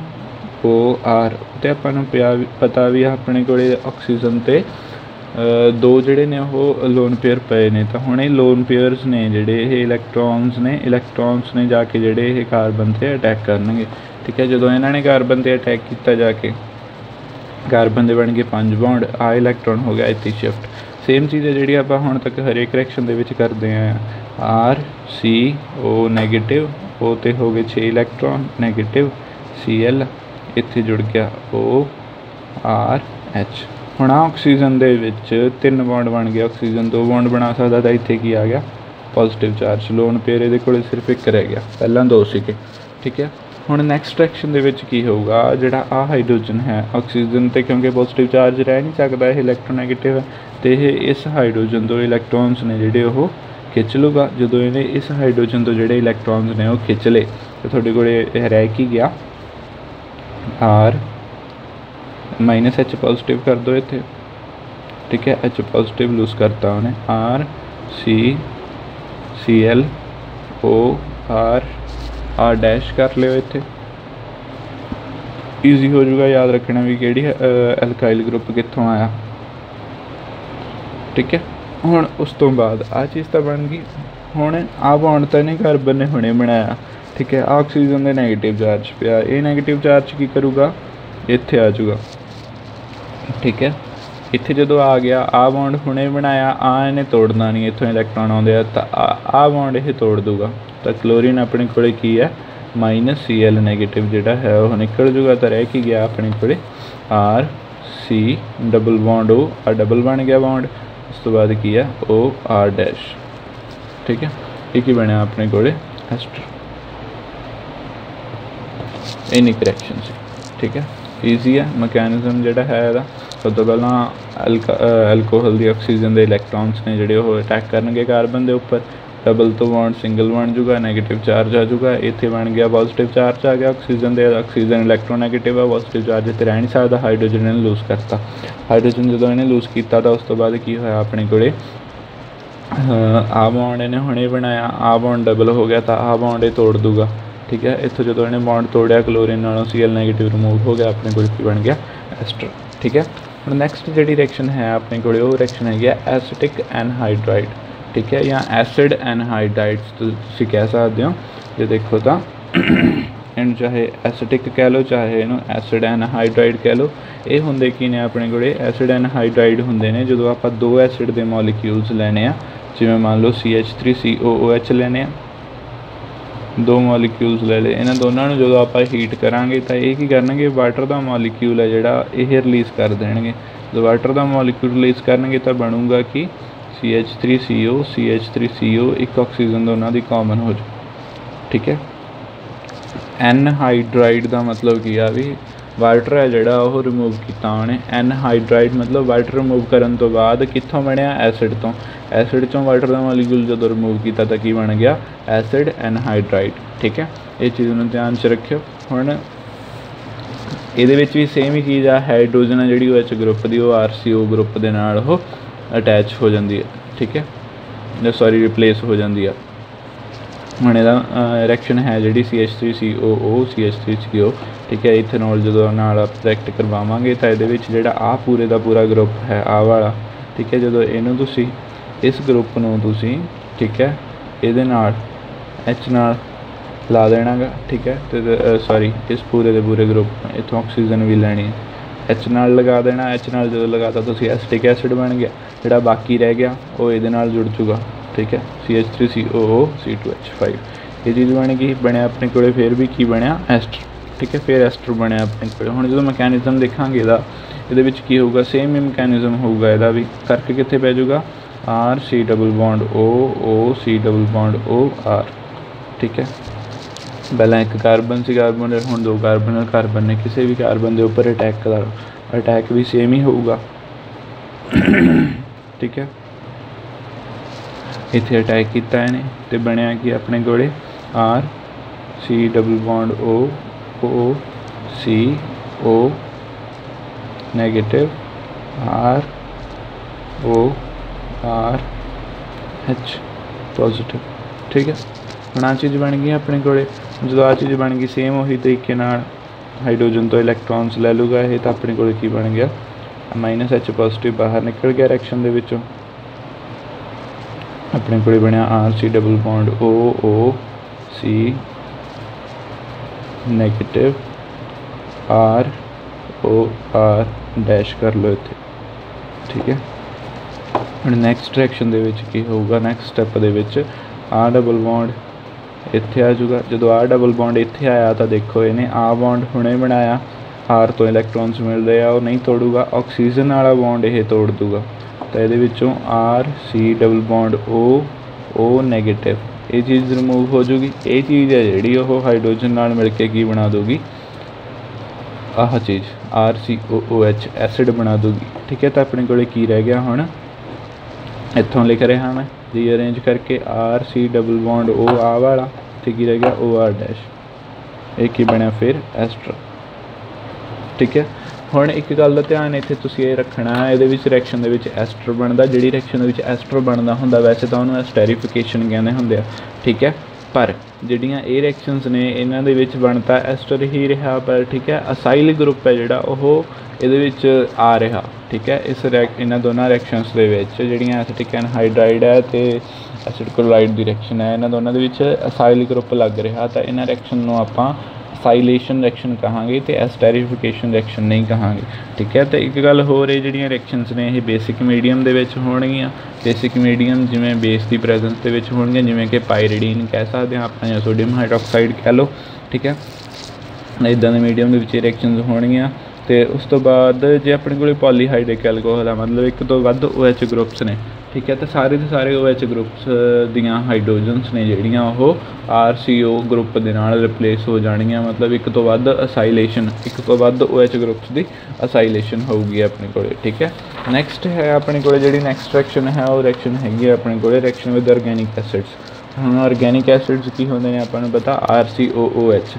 ਓ ਆਰ ਅਤੇ ਆਪਾਂ ਨੂੰ ਪਿਆ ਪਤਾ ਵੀ ਆਪਣੇ ਕੋਲੇ ਆਕਸੀਜਨ ਤੇ ਦੋ ਜਿਹੜੇ ਨੇ ਉਹ ਲੋਨ ਪੇਅਰ ਪਏ ਨੇ। ਤਾਂ ਹੁਣ ਇਹ ਲੋਨ ਪੇਅਰਸ ਨੇ ਜਿਹੜੇ, ਇਹ ਇਲੈਕਟ੍ਰੋਨਸ ਨੇ ਇਲੈਕਟ੍ਰੋਨਸ ਨੇ ਜਾ ਕੇ ਜਿਹੜੇ ਇਹ ਕਾਰਬਨ ਤੇ ਅਟੈਕ ਕਰਨਗੇ। ਠੀਕ ਹੈ? ਜਦੋਂ ਇਹਨਾਂ ਨੇ ਕਾਰਬਨ ਤੇ ਅਟੈਕ ਕੀਤਾ ਜਾ ਕੇ ਕਾਰਬਨ ਦੇ ਬਣ ਗਏ ਪੰਜ ਬੌਂਡ ਆ ਇਲੈਕਟ੍ਰੋਨ ਹੋ ਗਿਆ ਇੱਥੇ ਸ਼ਿਫਟ ਸੇਮ ਚੀਜ਼ ਹੈ ਜਿਹੜੀ ਆਪਾਂ ਹੁਣ ਤੱਕ ਹਰੇਕ ਰਿਐਕਸ਼ਨ ਦੇ ਵਿੱਚ ਕਰਦੇ ਆਂ R, C O negative O ਤੇ ਹੋ ਗਏ 6 ਇਲੈਕਟ੍ਰੋਨ ਨੈਗੇਟਿਵ ਸੀ Cl ਇੱਥੇ ਜੁੜ ਗਿਆ O ਆਰ H ਹੁਣ ਆ ਆਕਸੀਜਨ ਦੇ ਵਿੱਚ ਤਿੰਨ ਬੌਂਡ ਬਣ ਗਏ ਆਕਸੀਜਨ ਦੋ ਬੌਂਡ ਬਣਾ ਸਕਦਾ ਤਾਂ ਇੱਥੇ ਕੀ ਆ ਗਿਆ? ਪੋਜ਼ਿਟਿਵ ਚਾਰਜ ਲੋਨ ਪੇਅਰ ਇਹਦੇ ਕੋਲੇ ਸਿਰਫ ਇੱਕ ਰਹਿ ਗਿਆ, ਪਹਿਲਾਂ ਦੋ ਸੀਗੇ, ਠੀਕ ਹੈ? ਹੁਣ ਨੈਕਸਟ ਐਕਸ਼ਨ ਦੇ ਵਿੱਚ ਕੀ ਹੋਊਗਾ? ਜਿਹੜਾ ਆ ਹਾਈਡਰੋਜਨ ਹੈ ਆਕਸੀਜਨ ਤੇ ਕਿਉਂਕਿ ਪੋਜ਼ਿਟਿਵ ਚਾਰਜ ਰਹਿ ਨਹੀਂ ਸਕਦਾ, ਇਹ ਇਲੈਕਟ੍ਰੋਨੈਗੇਟਿਵ ਹੈ, ਤੇ ਇਹ ਇਸ ਹਾਈਡਰੋਜਨ ਤੋਂ ਇਲੈਕਟ੍ਰੋਨਸ ਨੇ ਜਿਹੜੇ ਉਹ ਖਿੱਚ ਲੂਗਾ। ਜਦੋਂ ਇਹਨੇ ਇਸ ਹਾਈਡਰੋਜਨ ਤੋਂ ਜਿਹੜੇ ਇਲੈਕਟ੍ਰੋਨਸ ਨੇ ਉਹ ਖਿੱਚ ਲਏ, ਤੇ ਤੁਹਾਡੇ ਕੋਲ ਇਹ ਰਹਿ ਕੀ ਗਿਆ? ਆਰ ਮਾਈਨਸ H ਪੋਜ਼ਿਟਿਵ ਕਰ ਦੋ ਇੱਥੇ। ਠੀਕ ਹੈ, H ਪੋਜ਼ਿਟਿਵ ਲੂਜ਼ ਕਰਤਾ ਉਹਨੇ। R, C, Cl, O, R R dash ਕਰ ਲਿਓ ਇੱਥੇ। ਈਜ਼ੀ ਹੋ ਜਾਊਗਾ, ਯਾਦ ਰੱਖਣਾ ਵੀ ਕਿਹੜੀ ਐਲਕਾਈਲ ਗਰੁੱਪ ਕਿੱਥੋਂ ਆਇਆ। ਠੀਕ ਹੈ। ਹੁਣ ਉਸ ਤੋਂ ਬਾਅਦ ਆਹ ਚੀਜ਼ ਤਾਂ ਬਣ ਗਈ। ਹੁਣ ਆਹ ਬੌਂਡ ਤਾਂ ਇਹਨੇ ਕਾਰਬਨ ਨੇ ਹੁਣੇ ਬਣਾਇਆ। ਠੀਕ ਹੈ ਆਕਸੀਜਨ ਦੇ ਨੈਗੇਟਿਵ ਚਾਰਜ ਪਿਆ। ਇਹ ਨੈਗੇਟਿਵ ਚਾਰਜ ਕੀ ਕਰੂਗਾ? ਇੱਥੇ ਆ ਜਾਊਗਾ। ਠੀਕ ਹੈ, ਇੱਥੇ ਜਦੋਂ ਆ ਗਿਆ, ਆਹ ਬੌਂਡ ਹੁਣੇ ਬਣਾਇਆ ਆ ਇਹਨੇ ਤੋੜਨਾ ਨਹੀਂ, ਇੱਥੋਂ ਇਲੈਕਟ੍ਰੋਨ ਆਉਂਦੇ ਆ, ਤਾਂ ਆਹ ਬੌਂਡ ਇਹ ਤੋੜ ਦੂਗਾ ਤਾਂ ਕਲੋਰੀਨ ਆਪਣੇ ਕੋਲੇ ਕੀ ਹੈ? Cl ਨੈਗੇਟਿਵ ਜਿਹੜਾ ਹੈ, ਉਹ ਨਿਕਲ ਜੂਗਾ, ਤਾਂ ਰਹਿ ਕੀ ਗਿਆ ਆਪਣੇ ਕੋਲੇ? R C double bond O ਆ ਡਬਲ ਬਣ ਗਿਆ ਬੌਂਡ ਉਸ ਤੋਂ ਬਾਅਦ ਕੀ ਹੈ? O R dash. ਠੀਕ ਹੈ? ਇਹ ਕੀ ਬਣਿਆ ਆਪਣੇ ਕੋਲੇ? ਐਸਟਰ। ਇਨੀ ਕਰੈਕਸ਼ਨ ਸੀ। ਠੀਕ ਹੈ? ਈਜ਼ੀ ਹੈ। ਮਕੈਨਿਜ਼ਮ ਜਿਹੜਾ ਹੈ ਇਹਦਾ, ਸਭ ਤੋਂ ਪਹਿਲਾਂ ਐਲਕੋਹਲ ਦੀ ਆਕਸੀਜਨ ਦੇ ਇਲੈਕਟ੍ਰੋਨਸ ਨੇ ਜਿਹੜੇ ਉਹ ਅਟੈਕ ਕਰਨਗੇ ਕਾਰਬਨ ਦੇ ਉੱਪਰ। ਡਬਲ ਤੋਂ ਬੌਂਡ ਸਿੰਗਲ ਬਣ ਜੂਗਾ 네ਗੇਟਿਵ ਚਾਰਜ ਆ ਜੂਗਾ, ਇੱਥੇ ਬਣ ਗਿਆ ਪੋਜ਼ਿਟਿਵ ਚਾਰਜ ਆ ਗਿਆ ਆਕਸੀਜਨ ਦੇ ਆਕਸੀਜਨ ਇਲੈਕਟ੍ਰੋਨੈਗੇਟਿਵ ਆ ਪੋਜ਼ਿਟਿਵ ਚਾਰਜ ਇੱਥੇ ਰਹਿ ਨਹੀਂ ਸਕਦਾ ਹਾਈਡਰੋਜਨ ਨੇ ਲੂਜ਼ ਕਰਤਾ। ਹਾਈਡਰੋਜਨ ਜਦੋਂ ਇਹਨੇ ਲੂਜ਼ ਕੀਤਾ ਤਾਂ ਉਸ ਤੋਂ ਬਾਅਦ ਕੀ ਹੋਇਆ ਆਪਣੇ ਕੋਲੇ? ਆ ਬੌਂਡ ਇਹਨੇ ਹੁਣੇ ਬਣਾਇਆ ਆ ਬੌਂਡ ਡਬਲ ਹੋ ਗਿਆ ਤਾਂ ਆ ਬੌਂਡ ਇਹ ਤੋੜ ਦੂਗਾ, ਠੀਕ ਹੈ? ਇੱਥੋਂ ਜਦੋਂ ਇਹਨੇ ਬੌਂਡ ਤੋੜਿਆ ਕਲੋਰੀਨ ਨਾਲੋਂ Cl ਨੈਗੇਟਿਵ ਰਿਮੂਵ ਹੋ ਗਿਆ, ਆਪਣੇ ਕੋਲ ਕੀ ਬਣ ਗਿਆ? ਐਸਟਰ ਠੀਕ ਹੈ? ਹੁਣ ਨੈਕਸਟ ਜਿਹੜੀ ਰਿਐਕਸ਼ਨ ਹੈ ਆਪਣੇ ਕੋਲੇ, ਉਹ ਰਿਐਕਸ਼ਨ ਹੈਗੀ ਹੈ ਐਸਿਟਿਕ ਐਨਹਾਈਡਰਾਈਡ ਠੀਕ ਹੈ ਜਾਂ ਐਸਿਡ ਐਨਹਾਈਡਰਾਈਡਸ ਤੁਸੀਂ ਕਹਿ ਸਕਦੇ ਹੋ। ਜੇ ਦੇਖੋ ਤਾਂ, ਇਹਨੂੰ ਚਾਹੇ ਐਸਿਟਿਕ ਕਹਿ ਲਓ, ਚਾਹੇ ਇਹਨੂੰ ਐਸਿਡ ਐਨਹਾਈਡਰਾਈਡ ਕਹਿ ਲਓ। ਇਹ ਹੁੰਦੇ ਕੀ ਨੇ ਆਪਣੇ ਕੋਲੇ? ਐਸਿਡ ਐਨਹਾਈਡਰਾਈਡ ਹੁੰਦੇ ਨੇ, ਜਦੋਂ ਆਪਾਂ ਦੋ ਐਸਿਡ ਦੇ ਮੋਲੀਕਿਊਲਸ ਲੈਣੇ ਆ। ਜਿਵੇਂ ਮੰਨ ਲਓ CH3COOH ਲੈਣੇ ਆ। ਦੋ ਮੋਲੀਕਿਊਲਸ ਲੈ ਲਏ। ਇਹਨਾਂ ਦੋਨਾਂ ਨੂੰ ਜਦੋਂ ਆਪਾਂ ਹੀਟ ਕਰਾਂਗੇ ਤਾਂ ਇਹ ਕੀ ਕਰਨਗੇ? ਵਾਟਰ ਦਾ ਮੋਲੀਕਿਊਲ ਹੈ ਜਿਹੜਾ, ਇਹ ਰਿਲੀਜ਼ ਕਰ ਦੇਣਗੇ। ਜਦੋਂ ਵਾਟਰ ਦਾ ਮੋਲੀਕਿਊਲ ਰਿਲੀਜ਼ ਕਰਨਗੇ ਤਾਂ ਬਣੂਗਾ ਕਿ? CH3CO CH3CO ਇੱਕ ਆਕਸੀਜਨ ਦੋਨਾਂ ਦੀ ਕਾਮਨ ਹੋ ਜੂ ਠੀਕ ਹੈ? ਐਨਹਾਈਡਰਾਈਡ ਦਾ ਮਤਲਬ ਕੀ ਆ ਵੀ ਵਾਟਰ ਹੈ ਜਿਹੜਾ ਉਹ ਰਿਮੂਵ ਕੀਤਾ ਉਹਨੇ। ਐਨਹਾਈਡਰਾਈਡ ਮਤਲਬ ਵਾਟਰ ਰਿਮੂਵ ਕਰਨ ਤੋਂ ਬਾਅਦ ਕਿੱਥੋਂ ਬਣਿਆ? ਐਸਿਡ ਤੋਂ। ਐਸਿਡ ਚੋਂ ਵਾਟਰ ਦਾ ਮੋਲੀਕਿਊਲ ਜਦੋਂ ਰਿਮੂਵ ਕੀਤਾ ਤਾਂ ਕੀ ਬਣ ਗਿਆ? ਐਸਿਡ ਐਨਹਾਈਡਰਾਈਡ ਠੀਕ ਹੈ? ਇਹ ਚੀਜ਼ ਨੂੰ ਧਿਆਨ 'ਚ ਰੱਖਿਓ। ਹੁਣ ਇਹਦੇ ਵਿੱਚ ਵੀ ਸੇਮ ਹੀ ਚੀਜ਼ ਆ। ਹਾਈਡਰੋਜਨ ਆ ਜਿਹੜੀ ਉਹ ਐਚ ਗਰੁੱਪ ਦੀ, ਉਹ ਆਰਸੀਓ ਗਰੁੱਪ ਦੇ ਨਾਲ ਉਹ ਅਟੈਚ ਹੋ ਜਾਂਦੀ ਹੈ, ਠੀਕ ਹੈ? ਜਾਂ ਸੌਰੀ ਰਿਪਲੇਸ ਹੋ ਜਾਂਦੀ ਆ। ਹੁਣ ਇਹਦਾ ਰਿਐਕਸ਼ਨ ਹੈ ਜਿਹੜੀ CH3COO CH3CO ਠੀਕ ਹੈ? ਇਥੇਨੋਲ ਜਦੋਂ ਨਾਲ ਰਿਐਕਟ ਕਰਵਾਵਾਂਗੇ ਤਾਂ ਇਹਦੇ ਵਿੱਚ ਜਿਹੜਾ ਆ ਪੂਰੇ ਦਾ ਪੂਰਾ ਗਰੁੱਪ ਹੈ ਆ ਵਾਲਾ, ਠੀਕ ਹੈ? ਜਦੋਂ ਇਹਨੂੰ ਤੁਸੀਂ, ਇਸ ਗਰੁੱਪ ਨੂੰ ਤੁਸੀਂ, ਠੀਕ ਹੈ? ਇਹਦੇ ਨਾਲ, H ਨਾਲ ਲਾ ਦੇਣਾਗਾ, ਠੀਕ ਹੈ? ਤੇ ਸੌਰੀ ਇਸ ਪੂਰੇ ਦੇ ਪੂਰੇ ਗਰੁੱਪ ਇਥੋਂ ਆਕਸੀਜਨ ਵੀ ਲੈਣੀ ਹੈ। H ਨਾਲ ਲਗਾ ਦੇਣਾ, H ਨਾਲ ਜਦੋਂ ਲਗਾਤਾ ਤੁਸੀਂ ਐਸਟਿਕ ਐਸਿਡ ਬਣ ਗਿਆ, ਜਿਹੜਾ ਬਾਕੀ ਰਹਿ ਗਿਆ, ਉਹ ਇਹਦੇ ਨਾਲ ਜੁੜ ਜੂਗਾ, ਠੀਕ ਹੈ? CH3COO C2H5 ਇਹ ਚੀਜ਼ ਬਣ ਗਈ, ਬਣਿਆ ਆਪਣੇ ਕੋਲੇ, ਫਿਰ ਵੀ ਕੀ ਬਣਿਆ? ਐਸਟਰ ਠੀਕ ਹੈ? ਫਿਰ ਐਸਟਰ ਬਣਿਆ ਆਪਣੇ ਕੋਲੇ। ਹੁਣ ਜਦੋਂ ਮੈਕੈਨਿਜ਼ਮ ਦੇਖਾਂਗੇ ਇਹਦਾ, ਇਹਦੇ ਵਿੱਚ ਕੀ ਹੋਊਗਾ? ਸੇਮ ਹੀ ਮੈਕੈਨਿਜ਼ਮ ਹੋਊਗਾ ਇਹਦਾ ਵੀ। ਕਰਕੇ ਕਿੱਥੇ ਪੈ ਜਾਊਗਾ R C double bond O O C double bond O R, ਠੀਕ ਹੈ? ਪਹਿਲਾਂ ਇੱਕ ਕਾਰਬਨ ਸੀ, ਕਾਰਬਨ ਹੁਣ ਦੋ ਕਾਰਬਨ ਕਾਰਬਨ ਨੇ ਕਿਸੇ ਵੀ ਕਾਰਬਨ ਦੇ ਉੱਪਰ ਅਟੈਕ ਕਰ ਅਟੈਕ ਵੀ ਸੇਮ ਹੀ ਹੋਊਗਾ। ਠੀਕ ਹੈ? ਇੱਥੇ ਅਟੈਕ ਕੀਤਾ ਇਹਨੇ ਤੇ ਬਣਿਆ ਕਿ ਆਪਣੇ ਕੋਲੇ R C double bond O O C O negative R O R H positive ਠੀਕ ਹੈ? ਹੁਣ ਆ ਚੀਜ਼ ਬਣ ਗਈ ਆਪਣੇ ਕੋਲੇ ਜਦੋਂ ਆ ਚੀਜ਼ ਬਣ ਗਈ ਸੇਮ ਉਹੀ ਤਰੀਕੇ ਨਾਲ ਹਾਈਡਰੋਜਨ ਤੋਂ ਇਲੈਕਟ੍ਰੋਨਸ ਲੈ ਲੂਗਾ, ਇਹ ਤਾਂ ਆਪਣੇ ਕੋਲ ਕੀ ਬਣ ਗਿਆ? ਮਾਈਨਸ H ਪੋਜ਼ਿਟਿਵ ਬਾਹਰ ਨਿਕਲ ਗਿਆ ਰਿਐਕਸ਼ਨ ਦੇ ਵਿੱਚੋਂ। ਆਪਣੇ ਕੋਲੇ ਬਣਿਆ R C double bond O O, C negative R, O, R dash ਕਰ ਲਓ ਇੱਥੇ। ਠੀਕ ਹੈ? ਹੁਣ ਨੈਕਸਟ ਰਿਐਕਸ਼ਨ ਦੇ ਵਿੱਚ ਕੀ ਹੋਊਗਾ? ਨੈਕਸਟ ਸਟੈਪ ਦੇ ਵਿੱਚ ਆ ਡਬਲ ਬੌਂਡ ਇੱਥੇ ਆ ਜਾਊਗਾ। ਜਦੋਂ ਆਹ ਡਬਲ ਬੌਂਡ ਇੱਥੇ ਆਇਆ ਤਾਂ ਦੇਖੋ ਇਹਨੇ ਆਹ ਬੌਂਡ ਹੁਣੇ ਬਣਾਇਆ। ਆਰ ਤੋਂ ਇਲੈਕਟ੍ਰੋਨਸ ਮਿਲਦੇ ਆ, ਉਹ ਨਹੀਂ ਤੋੜੂਗਾ। ਆਕਸੀਜਨ ਵਾਲਾ ਬੌਂਡ ਇਹ ਤੋੜ ਦੂਗਾ ਤਾਂ ਇਹਦੇ ਵਿੱਚੋਂ R C double bond O O negative ਇਹ ਚੀਜ਼ ਰਿਮੂਵ ਹੋ ਜੂਗੀ ਇਹ ਚੀਜ਼ ਹੈ ਜਿਹੜੀ ਉਹ ਹਾਈਡਰੋਜਨ ਨਾਲ ਮਿਲ ਕੇ ਕੀ ਬਣਾ ਦੂਗੀ ਆਹ ਚੀਜ਼ R C O O RCOOH acid ਬਣਾ ਦੂਗੀ ਠੀਕ ਹੈ, ਤਾਂ ਆਪਣੇ ਕੋਲੇ ਕੀ ਰਹਿ ਗਿਆ ਹੁਣ? ਇੱਥੋਂ ਲਿਖ ਰਿਹਾ ਮੈਂ। ਰੀਅਰੇਂਜ ਕਰਕੇ R C double bond O ਆ ਵਾਲਾ ਤੇ ਕੀ ਰਹਿ ਗਿਆ OR ਡੈਸ਼ ਇਹ ਕੀ ਬਣਿਆ ਫਿਰ? ਐਸਟਰ ਠੀਕ ਹੈ? ਹੁਣ ਇੱਕ ਗੱਲ ਦਾ ਧਿਆਨ ਇੱਥੇ ਤੁਸੀਂ ਇਹ ਰੱਖਣਾ ਹੈ ਇਹਦੇ ਵਿੱਚ ਰਿਐਕਸ਼ਨ ਦੇ ਵਿੱਚ ਐਸਟਰ ਬਣਦਾ। ਜਿਹੜੀ ਰਿਐਕਸ਼ਨ ਦੇ ਵਿੱਚ ਐਸਟਰ ਬਣਦਾ ਹੁੰਦਾ, ਵੈਸੇ ਤਾਂ ਉਹਨੂੰ ਐਸਟੈਰੀਫਿਕੇਸ਼ਨ ਕਹਿੰਦੇ ਹੁੰਦੇ ਆ। ਠੀਕ ਹੈ? ਪਰ ਜਿਹੜੀਆਂ ਇਹ ਰਿਐਕਸ਼ਨਸ ਨੇ, ਇਹਨਾਂ ਦੇ ਵਿੱਚ ਬਣਤਾ ਐਸਟਰ ਹੀ ਰਿਹਾ, ਪਰ ਠੀਕ ਹੈ ਅਸਾਈਲ ਗਰੁੱਪ ਹੈ ਜਿਹੜਾ, ਉਹ ਇਹਦੇ ਵਿੱਚ ਆ ਰਿਹਾ, ਠੀਕ ਹੈ, ਇਸ ਇਹਨਾਂ ਦੋਨਾਂ ਰਿਐਕਸ਼ਨਸ ਦੇ ਵਿੱਚ, ਜਿਹੜੀਆਂ ਐਸਿਟਿਕ ਐਨਹਾਈਡਰਾਈਡ ਹੈ ਤੇ ਐਸਿਡ ਕਲੋਰਾਈਡ ਦੀ ਰਿਐਕਸ਼ਨ ਹੈ, ਇਹਨਾਂ ਦੋਨਾਂ ਦੇ ਵਿੱਚ ਅਸਾਈਲ ਗਰੁੱਪ ਲੱਗ ਰਿਹਾ, ਤਾਂ ਇਹਨਾਂ ਰਿਐਕਸ਼ਨ ਨੂੰ ਆਪਾਂ ਸਾਈਲੇਸ਼ਨ ਰਿਐਕਸ਼ਨ ਕਹਾਂਗੇ ਤੇ ਐਸਟੈਰੀਫਿਕੇਸ਼ਨ ਰਿਐਕਸ਼ਨ ਨਹੀਂ ਕਹਾਂਗੇ। ਠੀਕ ਹੈ, ਤੇ ਇੱਕ ਗੱਲ ਹੋਰ ਇਹ ਜਿਹੜੀਆਂ ਰਿਐਕਸ਼ਨਸ ਨੇ, ਇਹ ਬੇਸਿਕ ਮੀਡੀਅਮ ਦੇ ਵਿੱਚ ਹੋਣਗੀਆਂ। ਬੇਸਿਕ ਮੀਡੀਅਮ ਜਿਵੇਂ ਬੇਸ ਦੀ ਪ੍ਰੈਜ਼ੈਂਸ ਦੇ ਵਿੱਚ ਹੋਣਗੀਆਂ, ਜਿਵੇਂ ਕਿ ਪਾਇਰੀਡੀਨ ਕਹਿ ਸਕਦੇ ਹਾਂ ਆਪਾਂ ਜਾਂ ਸੋਡੀਅਮ ਹਾਈਡਰੋਕਸਾਈਡ ਕਹਿ ਲਓ। ਠੀਕ ਹੈ ਇਦਾਂ ਦੇ ਮੀਡੀਅਮ ਦੇ ਵਿੱਚ ਰਿਐਕਸ਼ਨਸ ਹੋਣਗੀਆਂ। ਤੇ ਉਸ ਤੋਂ ਬਾਅਦ ਜੇ ਆਪਣੇ ਕੋਲੇ ਪੋਲੀਹਾਈਡ੍ਰਿਕ ਐਲਕੋਹਲ ਆ, ਮਤਲਬ ਇੱਕ ਤੋਂ ਵੱਧ OH ਗਰੁੱਪਸ ਨੇ ਠੀਕ ਹੈ ਅਤੇ ਸਾਰੇ ਦੇ ਸਾਰੇ ਓ OH ਗਰੁੱਪਸ ਦੀਆਂ ਹਾਈਡਰੋਜਨਸ ਨੇ ਜਿਹੜੀਆਂ ਉਹ ਆਰ ਸੀ ਓ ਗਰੁੱਪ ਦੇ ਨਾਲ ਰਿਪਲੇਸ ਹੋ ਜਾਣਗੀਆਂ, ਮਤਲਬ ਇੱਕ ਤੋਂ ਵੱਧ ਅਸਾਈਲੇਸ਼ਨ ਇੱਕ ਤੋਂ ਵੱਧ ਓ ਐਚ ਗਰੁੱਪਸ ਦੀ ਅਸਾਈਲੇਸ਼ਨ ਹੋਊਗੀ ਆਪਣੇ ਕੋਲੇ, ਠੀਕ ਹੈ। ਨੈਕਸਟ ਹੈ ਆਪਣੇ ਕੋਲੇ ਜਿਹੜੀ ਨੈਕਸਟ ਰਿਐਕਸ਼ਨ ਹੈ, ਉਹ ਰਿਐਕਸ਼ਨ ਹੈਗੀ ਆਪਣੇ ਕੋਲੇ ਰਿਐਕਸ਼ਨ ਵਿਦ ਆਰਗੈਨਿਕ ਐਸਿਡਸ ਹੁਣ ਆਰਗੈਨਿਕ ਐਸਿਡਸ ਕੀ ਹੁੰਦੇ ਨੇ ਆਪਾਂ ਨੂੰ ਪਤਾ? ਆਰ ਸੀ ਓ ਐਚ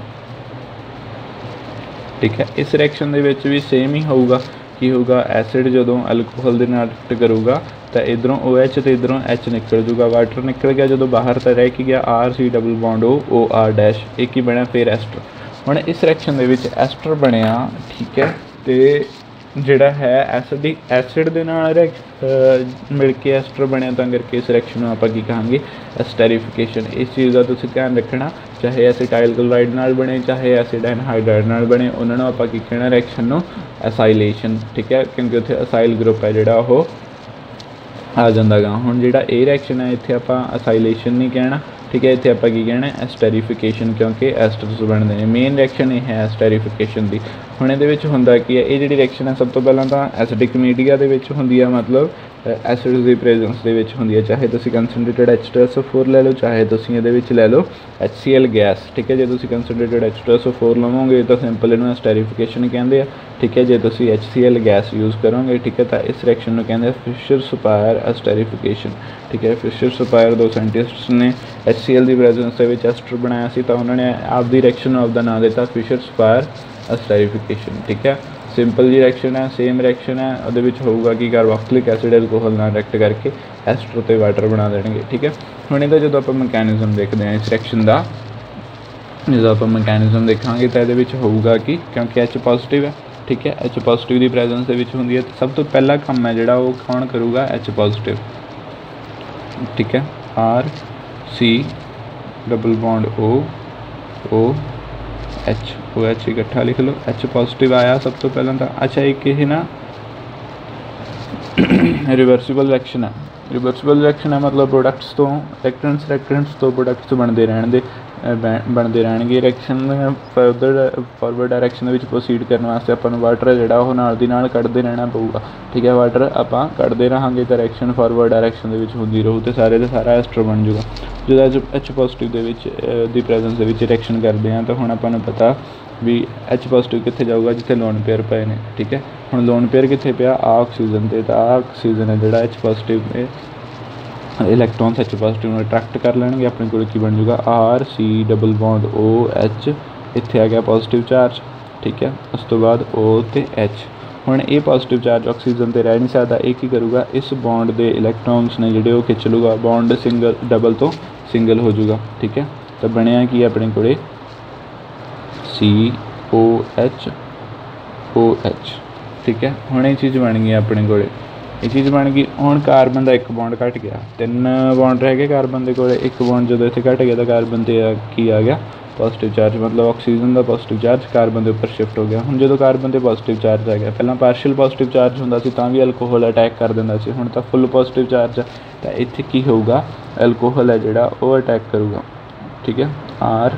ਠੀਕ ਹੈ, ਇਸ ਰਿਐਕਸ਼ਨ ਦੇ ਵਿੱਚ ਵੀ ਸੇਮ ਹੀ ਹੋਊਗਾ। ਕੀ ਹੋਊਗਾ? ਐਸਿਡ ਜਦੋਂ ਅਲਕੋਹਲ ਦੇ ਨਾਲ ਰਿਐਕਟ ਕਰੂਗਾ ਤਾਂ ਇਧਰੋਂ OH ਤੇ ਇਧਰੋਂ H ਨਿਕਲ ਜੂਗਾ ਵਾਟਰ ਨਿਕਲ ਗਿਆ, ਜਦੋਂ ਬਾਹਰ ਤਾਂ ਰਹਿ ਕੀ ਗਿਆ? RC double bond O OR dash ਇਹ ਕੀ ਬਣਿਆ ਫਿਰ ਐਸਟਰ ਹੁਣ ਇਸ ਰਿਐਕਸ਼ਨ ਦੇ ਵਿੱਚ ਐਸਟਰ ਬਣਿਆ, ਠੀਕ ਹੈ, ਤੇ ਜਿਹੜਾ ਹੈ ਐਸਿਡਿਕ ਐਸਿਡ ਦੇ ਨਾਲ ਮਿਲ ਕੇ ਐਸਟਰ ਬਣਿਆ, ਤਾਂ ਕਰਕੇ ਇਸ ਰਿਐਕਸ਼ਨ ਨੂੰ ਆਪਾਂ ਕੀ ਕਹਾਂਗੇ? ਐਸਟਰੀਫਿਕੇਸ਼ਨ ਇਸ ਚੀਜ਼ ਦਾ ਤੁਸੀਂ ਧਿਆਨ ਰੱਖਣਾ, ਚਾਹੇ ਐਸਿਟਾਈਲ ਕਲੋਰਾਈਡ ਨਾਲ ਬਣੇ, ਚਾਹੇ ਐਸਿਡ ਐਨਹਾਈਡਰਾਈਡ ਨਾਲ ਬਣੇ, ਉਹਨਾਂ ਨੂੰ ਆਪਾਂ ਕੀ ਕਹਿਣਾ ਰਿਐਕਸ਼ਨ ਨੂੰ ਐਸਾਈਲੇਸ਼ਨ ਠੀਕ ਹੈ, ਕਿਉਂਕਿ ਉੱਥੇ ਅਸਾਈਲ ਗਰੁੱਪ ਹੈ ਜਿਹੜਾ ਉਹ ਆ ਜਾਂਦਾ ਗਾ ਹੁਣ ਜਿਹੜਾ ਇਹ ਰਿਐਕਸ਼ਨ ਹੈ, ਇੱਥੇ ਆਪਾਂ ਅਸਾਈਲੇਸ਼ਨ ਨਹੀਂ ਕਹਿਣਾ। ਠੀਕ ਹੈ, ਇੱਥੇ ਆਪਾਂ ਕੀ ਕਹਿਣਾ? ਐਸਟੈਰੀਫਿਕੇਸ਼ਨ ਕਿਉਂਕਿ ਐਸਟਰਸ ਬਣਦੇ ਨੇ। ਮੇਨ ਰਿਐਕਸ਼ਨ ਇਹ ਹੈ ਐਸਟੈਰੀਫਿਕੇਸ਼ਨ ਦੀ। ਹੁਣ ਇਹਦੇ ਵਿੱਚ ਹੁੰਦਾ ਕੀ ਹੈ? ਇਹ ਜਿਹੜੀ ਰਿਐਕਸ਼ਨ ਹੈ, ਸਭ ਤੋਂ ਪਹਿਲਾਂ ਤਾਂ ਐਸਿਡਿਕ ਮੀਡੀਆ ਦੇ ਵਿੱਚ ਹੁੰਦੀ ਆ, ਮਤਲਬ ਐਸਿਡਸ ਦੀ ਪ੍ਰੈਜ਼ੈਂਸ ਦੇ ਵਿੱਚ ਹੁੰਦੀ ਹੈ। ਚਾਹੇ ਤੁਸੀਂ ਕਨਸੈਂਟ੍ਰੇਟਡ H2SO4 ਲੈ ਲਓ, ਚਾਹੇ ਤੁਸੀਂ ਇਹਦੇ ਵਿੱਚ ਲੈ ਲਓ HCl ਗੈਸ ਠੀਕ ਹੈ? ਜੇ ਤੁਸੀਂ ਕਨਸੈਂਟ੍ਰੇਟਡ H2SO4 ਲਵੋਗੇ, ਤਾਂ ਸਿੰਪਲ ਇਹਨੂੰ ਐਸਟਰੀਫਿਕੇਸ਼ਨ ਕਹਿੰਦੇ ਆ, ਠੀਕ ਹੈ? ਜੇ ਤੁਸੀਂ HCl ਗੈਸ ਯੂਜ਼ ਕਰੋਗੇ, ਠੀਕ ਹੈ, ਤਾਂ ਇਸ ਰਿਐਕਸ਼ਨ ਨੂੰ ਕਹਿੰਦੇ ਆ ਫਿਸ਼ਰ ਸੁਪਾਇਰ ਐਸਟਰੀਫਿਕੇਸ਼ਨ ਠੀਕ ਹੈ? ਫਿਸ਼ਰ ਸੁਪਾਇਰ ਦੋ ਸਾਇੰਟਿਸਟਸ ਨੇ HCl ਦੀ ਪ੍ਰੈਜ਼ੈਂਸ ਦੇ ਵਿੱਚ ਐਸਟਰ ਬਣਾਇਆ ਸੀ, ਤਾਂ ਉਹਨਾਂ ਨੇ ਆਪਦੀ ਰਿਐਕਸ਼ਨ ਨੂੰ ਆਪਦਾ ਨਾਮ ਦਿੱਤਾ ਫਿਸ਼ਰ ਸੁਪਾਇਰ ਐਸਟਰੀਫਿਕੇਸ਼ਨ ਠੀਕ ਹੈ? ਸਿੰਪਲ ਜੀ ਰਿਐਕਸ਼ਨ ਹੈ ਸੇਮ ਰਿਐਕਸ਼ਨ ਹੈ ਉਹਦੇ ਵਿੱਚ ਹੋਊਗਾ ਕਿ ਕਾਰਬੋਕਸਿਲਿਕ ਐਸਿਡ ਐਲਕੋਹਲ ਨਾਲ ਰਿਐਕਟ ਕਰਕੇ ਐਸਟਰ ਤੇ ਵਾਟਰ ਬਣਾ ਦੇਣਗੇ, ਠੀਕ ਹੈ? ਹੁਣ ਇਹਦਾ ਜਦੋਂ ਆਪਾਂ ਮੈਕੈਨਿਜ਼ਮ ਦੇਖਦੇ ਹਾਂ, ਇਸ ਰਿਐਕਸ਼ਨ ਦਾ, ਜਦੋਂ ਆਪਾਂ ਮੈਕੈਨਿਜ਼ਮ ਦੇਖਾਂਗੇ ਤਾਂ ਇਹਦੇ ਵਿੱਚ ਹੋਊਗਾ ਕਿ ਕਿਉਂਕਿ H ਪੋਜ਼ਿਟਿਵ ਹੈ, ਠੀਕ ਹੈ? H ਪੋਜ਼ਿਟਿਵ ਦੀ ਪ੍ਰੈਜ਼ੈਂਸ ਦੇ ਵਿੱਚ ਹੁੰਦੀ ਹੈ, ਸਭ ਤੋਂ ਪਹਿਲਾ ਕੰਮ ਹੈ ਜਿਹੜਾ ਉਹ ਕੌਣ ਕਰੂਗਾ? H ਪੋਜ਼ਿਟਿਵ ਠੀਕ ਹੈ? R, C double bond O O, H O H ਇਕੱਠਾ ਲਿਖ ਲਓ H ਪੋਜ਼ਿਟਿਵ ਆਇਆ ਸਭ ਤੋਂ ਪਹਿਲਾਂ ਤਾਂ ਅੱਛਾ ਇੱਕ ਇਹ ਨਾ ਰਿਵਰਸੀਬਲ ਰਿਐਕਸ਼ਨ ਹੈ ਰਿਵਰਸੀਬਲ ਰਿਐਕਸ਼ਨ ਹੈ ਮਤਲਬ ਪ੍ਰੋਡਕਟਸ ਤੋਂ ਇਲੈਕਟ੍ਰੋਨਸ ਰਿਐਕਟੈਂਟਸ ਤੋਂ ਪ੍ਰੋਡਕਟਸ ਬਣਦੇ ਰਹਿਣ ਦੇ ਬਣਦੇ ਰਹਿਣਗੇ ਰਿਐਕਸ਼ਨ ਫਰਦਰ ਫਾਰਵਰਡ ਡਾਇਰੈਕਸ਼ਨ ਦੇ ਵਿੱਚ ਪ੍ਰੋਸੀਡ ਕਰਨ ਵਾਸਤੇ ਆਪਾਂ ਨੂੰ ਵਾਟਰ ਜਿਹੜਾ, ਉਹ ਨਾਲ ਦੀ ਨਾਲ ਕੱਢਦੇ ਰਹਿਣਾ ਪਊਗਾ। ਠੀਕ ਹੈ ਵਾਟਰ ਆਪਾਂ ਕੱਢਦੇ ਰਹਾਂਗੇ ਤਾਂ ਰਿਐਕਸ਼ਨ ਫਾਰਵਰਡ ਡਾਇਰੈਕਸ਼ਨ ਦੇ ਵਿੱਚ ਹੁੰਦੀ ਰਹੂ ਤੇ ਸਾਰੇ ਦਾ ਸਾਰਾ ਐਸਟਰ ਬਣ ਜਾਊਗਾ। ਜਦੋਂ ਐਚ ਪੋਜ਼ਿਟਿਵ ਦੇ ਵਿੱਚ ਦੀ ਪ੍ਰੈਜ਼ੈਂਸ ਦੇ ਵਿੱਚ ਰਿਐਕਸ਼ਨ ਕਰਦੇ ਆ ਤਾਂ ਹੁਣ ਆਪਾਂ ਨੂੰ ਪਤਾ ਵੀ ਐਚ ਪੋਜ਼ਿਟਿਵ ਕਿੱਥੇ ਜਾਊਗਾ, ਜਿੱਥੇ ਲੋਨ ਪੇਅਰ ਪਏ ਨੇ, ਠੀਕ ਹੈ? ਹੁਣ ਲੋਨ ਪੇਅਰ ਕਿੱਥੇ ਪਿਆ? ਆਹ ਆਕਸੀਜਨ ਤੇ ਤਾਂ ਆਹ ਆਕਸੀਜਨ ਹੈ ਜਿਹੜਾ ਐਚ ਪੋਜ਼ਿਟਿਵ ਨੇ ਇਲੈਕਟ੍ਰੋਨਸ ਐਚ ਪੋਜ਼ਿਟਿਵ ਨੂੰ ਅਟਰੈਕਟ ਕਰ ਲੈਣਗੇ, ਆਪਣੇ ਕੋਲ ਕੀ ਬਣ ਜਾਊਗਾ? R C double bond O H ਇੱਥੇ ਆ ਗਿਆ ਪੋਜ਼ਿਟਿਵ ਚਾਰਜ ਠੀਕ ਹੈ? ਉਸ ਤੋਂ ਬਾਅਦ ਓ ਤੇ ਐਚ ਹੁਣ ਇਹ ਪੋਜ਼ਿਟਿਵ ਚਾਰਜ ਆਕਸੀਜਨ ਤੇ ਰਹਿ ਨਹੀਂ ਸਕਦਾ, ਇਹ ਕੀ ਕਰੂਗਾ? ਇਸ ਬੌਂਡ ਦੇ ਇਲੈਕਟ੍ਰੋਨਸ ਨੇ ਜਿਹੜੇ ਉਹ ਖਿੱਚ ਲੂਗਾ ਬੌਂਡ ਸਿੰਗਲ ਡਬਲ ਤੋਂ ਸਿੰਗਲ ਹੋ ਜਾਊਗਾ, ਠੀਕ ਹੈ? ਤਾਂ ਬਣਿਆ ਕੀ ਆਪਣੇ ਕੋਲੇ? ਸੀ ਓ ਐਚ ਓ ਐਚ ਠੀਕ ਹੈ? ਹੁਣ ਇਹ ਚੀਜ਼ ਬਣ ਗਈ ਆਪਣੇ ਕੋਲੇ। ਇਹ ਚੀਜ਼ ਬਣ ਗਈ, ਹੁਣ ਕਾਰਬਨ ਦਾ ਇੱਕ ਬੌਂਡ ਘਟ ਗਿਆ। ਤਿੰਨ ਬੌਂਡ ਰਹਿ ਗਏ ਕਾਰਬਨ ਦੇ ਕੋਲੇ। ਇੱਕ ਬੌਂਡ ਜਦੋਂ ਇੱਥੇ ਘਟ ਗਿਆ ਤਾਂ ਕਾਰਬਨ ਤੇ ਕੀ ਆ ਗਿਆ? ਪੋਜ਼ਿਟਿਵ ਚਾਰਜ ਮਤਲਬ ਆਕਸੀਜਨ ਦਾ ਪੋਜ਼ਿਟਿਵ ਚਾਰਜ ਕਾਰਬਨ ਦੇ ਉੱਪਰ ਸ਼ਿਫਟ ਹੋ ਗਿਆ। ਹੁਣ ਜਦੋਂ ਕਾਰਬਨ ਤੇ ਪੋਜ਼ਿਟਿਵ ਚਾਰਜ ਆ ਗਿਆ, ਪਹਿਲਾਂ ਪਾਰਸ਼ੀਅਲ ਪੋਜ਼ਿਟਿਵ ਚਾਰਜ ਹੁੰਦਾ ਸੀ, ਤਾਂ ਵੀ ਅਲਕੋਹਲ ਅਟੈਕ ਕਰ ਦਿੰਦਾ ਸੀ। ਹੁਣ ਤਾਂ ਫੁੱਲ ਪੋਜ਼ਿਟਿਵ ਚਾਰਜ ਤਾਂ ਇੱਥੇ ਕੀ ਹੋਊਗਾ? ਅਲਕੋਹਲ ਹੈ ਜਿਹੜਾ, ਉਹ ਅਟੈਕ ਕਰੂਗਾ। ਠੀਕ ਹੈ? ਆਰ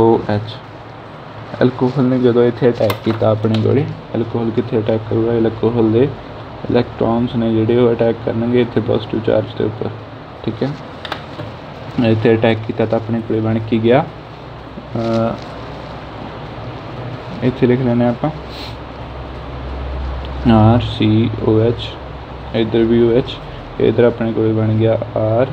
ਓ ਐਚ ਅਲਕੋਹਲ ਨੇ ਜਦੋਂ ਇੱਥੇ ਅਟੈਕ ਕੀਤਾ ਆਪਣੇ ਕੋਲੇ ਅਲਕੋਹਲ ਕਿੱਥੇ ਅਟੈਕ ਕਰੂਗਾ ਅਲਕੋਹਲ ਦੇ ਇਲੈਕਟ੍ਰੋਨਸ ਨੇ ਜਿਹੜੇ ਉਹ ਅਟੈਕ ਕਰਨਗੇ ਇੱਥੇ ਪੋਜ਼ਿਟਿਵ ਚਾਰਜ ਦੇ ਉੱਪਰ ਠੀਕ ਹੈ ਇੱਥੇ ਅਟੈਕ ਕੀਤਾ ਤਾਂ ਆਪਣੇ ਕੋਲੇ ਬਣ ਕੀ ਗਿਆ ਇੱਥੇ ਲਿਖ ਲੈਣੇ ਆਪਾਂ ਆਰ ਸੀ ਓ ਐਚ ਇਧਰ ਵੀ ਓ ਐਚ ਇਧਰ ਆਪਣੇ ਕੋਲੇ ਬਣ ਗਿਆ ਆਰ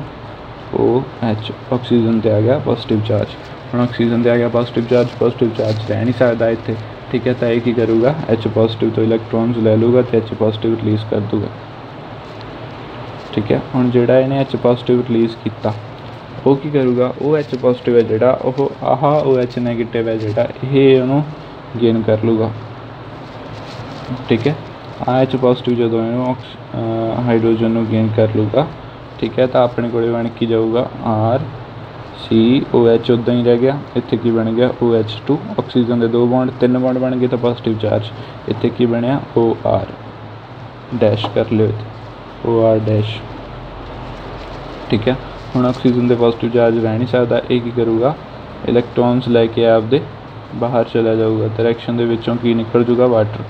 ਓ ਐਚ ਆਕਸੀਜਨ ਤੇ ਆ ਗਿਆ ਪੋਜ਼ਿਟਿਵ ਚਾਰਜ ਹੁਣ ਆਕਸੀਜਨ ਤੇ ਆ ਗਿਆ ਪੋਜ਼ਿਟਿਵ ਚਾਰਜ ਪੋਜ਼ਿਟਿਵ ਚਾਰਜ ਰਹਿ ਨਹੀਂ ਸਕਦਾ ਇੱਥੇ। ਠੀਕ ਹੈ, ਤਾਂ ਇਹ ਕੀ ਕਰੂਗਾ? H ਪੋਜ਼ਿਟਿਵ ਤੋਂ ਇਲੈਕਟ੍ਰੋਨਸ ਲੈ ਲੂਗਾ ਤੇ H ਪੋਜ਼ਿਟਿਵ ਰਿਲੀਜ਼ ਕਰ ਦੂਗਾ ਠੀਕ ਹੈ, ਹੁਣ ਜਿਹੜਾ ਇਹਨੇ H ਪੋਜ਼ਿਟਿਵ ਰਿਲੀਜ਼ ਕੀਤਾ, ਉਹ ਕੀ ਕਰੂਗਾ? ਉਹ H ਪੋਜ਼ਿਟਿਵ ਹੈ ਜਿਹੜਾ, ਉਹ ਆਹਾ, ਉਹ H ਨੈਗੇਟਿਵ ਹੈ ਜਿਹੜਾ, ਇਹ ਉਹਨੂੰ ਗੇਨ ਕਰ ਲੂਗਾ ਠੀਕ ਹੈ ਆ H ਪੋਜ਼ਿਟਿਵ ਜਦੋਂ ਇਹਨੂੰ ਹਾਈਡਰੋਜਨ ਨੂੰ ਗੇਨ ਕਰ ਲੂਗਾ ਠੀਕ ਹੈ, ਤਾਂ ਆਪਣੇ ਕੋਲੇ ਬਣ ਕੀ ਜਾਊਗਾ? R ਸੀ ਓ OH ਉਦਾਂ ਹੀ ਰਹਿ ਗਿਆ। ਇੱਥੇ ਕੀ ਬਣ ਗਿਆ? ਓ ਐੱਚ ਟੂ ਆਕਸੀਜਨ ਦੇ ਦੋ ਬੌਂਡ ਤਿੰਨ ਬੌਂਡ ਬਣ ਗਏ ਤਾਂ ਪੋਜ਼ੀਟਿਵ ਚਾਰਜ ਇੱਥੇ ਕੀ ਬਣਿਆ? ਓ ਆਰ ਡੈਸ਼ ਕਰ ਲਿਓ ਇੱਥੇ। ਓ ਆਰ ਡੈਸ਼ ਠੀਕ ਹੈ? ਹੁਣ ਆਕਸੀਜਨ ਦੇ ਪੋਜ਼ੀਟਿਵ ਚਾਰਜ ਰਹਿ ਨਹੀਂ ਸਕਦਾ। ਇਹ ਕੀ ਕਰੂਗਾ? ਇਲੈਕਟ੍ਰੋਨਸ ਲੈ ਕੇ ਆਪਦੇ ਬਾਹਰ ਚਲਾ ਜਾਊਗਾ। ਤੇ ਰਿਐਕਸ਼ਨ ਦੇ ਵਿੱਚੋਂ ਕੀ ਨਿਕਲ ਜੂਗਾ? ਵਾਟਰ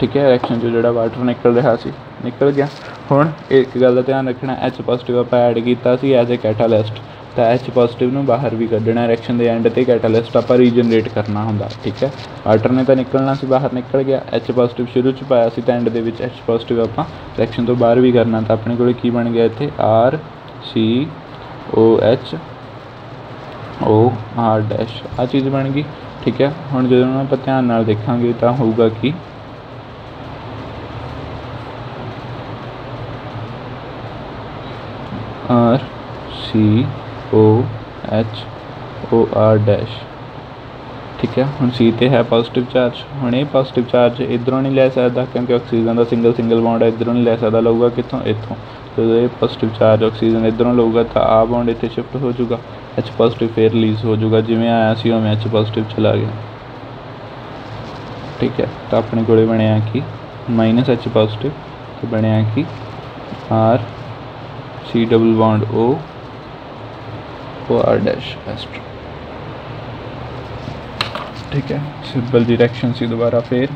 ਠੀਕ ਹੈ? ਰਿਐਕਸ਼ਨ 'ਚੋਂ ਜਿਹੜਾ ਵਾਟਰ ਨਿਕਲ ਰਿਹਾ ਸੀ, ਨਿਕਲ ਗਿਆ। ਹੁਣ ਇੱਕ ਗੱਲ ਦਾ ਧਿਆਨ ਰੱਖਣਾ H ਪੋਜ਼ਿਟਿਵ ਆਪਾਂ ਐਡ ਕੀਤਾ ਸੀ ਐਜ਼ ਅ ਕੈਟਾਲਿਸਟ ਤਾਂ H ਪੋਜ਼ਿਟਿਵ ਨੂੰ ਬਾਹਰ ਵੀ ਕੱਢਣਾ ਰਿਐਕਸ਼ਨ ਦੇ ਐਂਡ ਤੇ ਕੈਟਾਲਿਸਟ ਆਪਾਂ ਰੀਜਨਰੇਟ ਕਰਨਾ ਹੁੰਦਾ, ਠੀਕ ਹੈ? ਵਾਟਰ ਨੇ ਤਾਂ ਨਿਕਲਣਾ ਸੀ, ਬਾਹਰ ਨਿਕਲ ਗਿਆ H ਪੋਜ਼ਿਟਿਵ ਸ਼ੁਰੂ ਚ ਪਾਇਆ ਸੀ, ਤਾਂ ਐਂਡ ਦੇ ਵਿੱਚ H ਪੋਜ਼ਿਟਿਵ ਆਪਾਂ ਰਿਐਕਸ਼ਨ ਤੋਂ ਬਾਹਰ ਵੀ ਕਰਨਾ, ਤਾਂ ਆਪਣੇ ਕੋਲ ਕੀ ਬਣ ਗਿਆ ਇੱਥੇ? R, C, O, H, O, R dash ਆ ਚੀਜ਼ ਬਣ ਗਈ, ਠੀਕ ਹੈ? ਹੁਣ ਜਦੋਂ ਆਪਾਂ ਧਿਆਨ ਨਾਲ ਦੇਖਾਂਗੇ ਤਾਂ ਹੋਊਗਾ ਕਿ? R, C O H O R dash ਠੀਕ ਹੈ, ਹੁਣ ਸੀ ਤੇ ਹੈ ਪੋਜ਼ਿਟਿਵ ਚਾਰਜ ਹੁਣ ਇਹ ਪੋਜ਼ਿਟਿਵ ਚਾਰਜ ਇਧਰੋਂ ਨਹੀਂ ਲੈ ਸਕਦਾ ਕਿਉਂਕਿ ਆਕਸੀਜਨ ਦਾ ਸਿੰਗਲ ਸਿੰਗਲ ਬੌਂਡ ਹੈ, ਇਧਰੋਂ ਨਹੀਂ ਲੈ ਸਕਦਾ, ਲਊਗਾ ਕਿੱਥੋਂ? ਇੱਥੋਂ। ਜਦੋਂ ਇਹ ਪੋਜ਼ਿਟਿਵ ਚਾਰਜ ਆਕਸੀਜਨ ਇਧਰੋਂ ਲਊਗਾ ਤਾਂ ਆ ਬੌਂਡ ਇੱਥੇ ਸ਼ਿਫਟ ਹੋ ਜਾਊਗਾ। H ਪੋਜ਼ਿਟਿਵ ਫੇਰ ਰਿਲੀਜ਼ ਹੋ ਜਾਊਗਾ, ਜਿਵੇਂ ਆਇਆ ਸੀ ਉਵੇਂ H ਪੋਜ਼ਿਟਿਵ ਚਲਾ ਗਿਆ। ਠੀਕ ਹੈ, ਤਾਂ ਆਪਣੇ ਕੋਲੇ ਬਣਿਆ ਕਿ? ਮਾਈਨਸ H ਪੋਜ਼ਿਟਿਵ ਤੇ ਬਣਿਆ ਕਿ? R C double bond O O R dash ester ਠੀਕ ਹੈ ਸਿੰਪਲ ਦੀ ਰਿਐਕਸ਼ਨ ਸੀ ਦੁਬਾਰਾ ਫੇਰ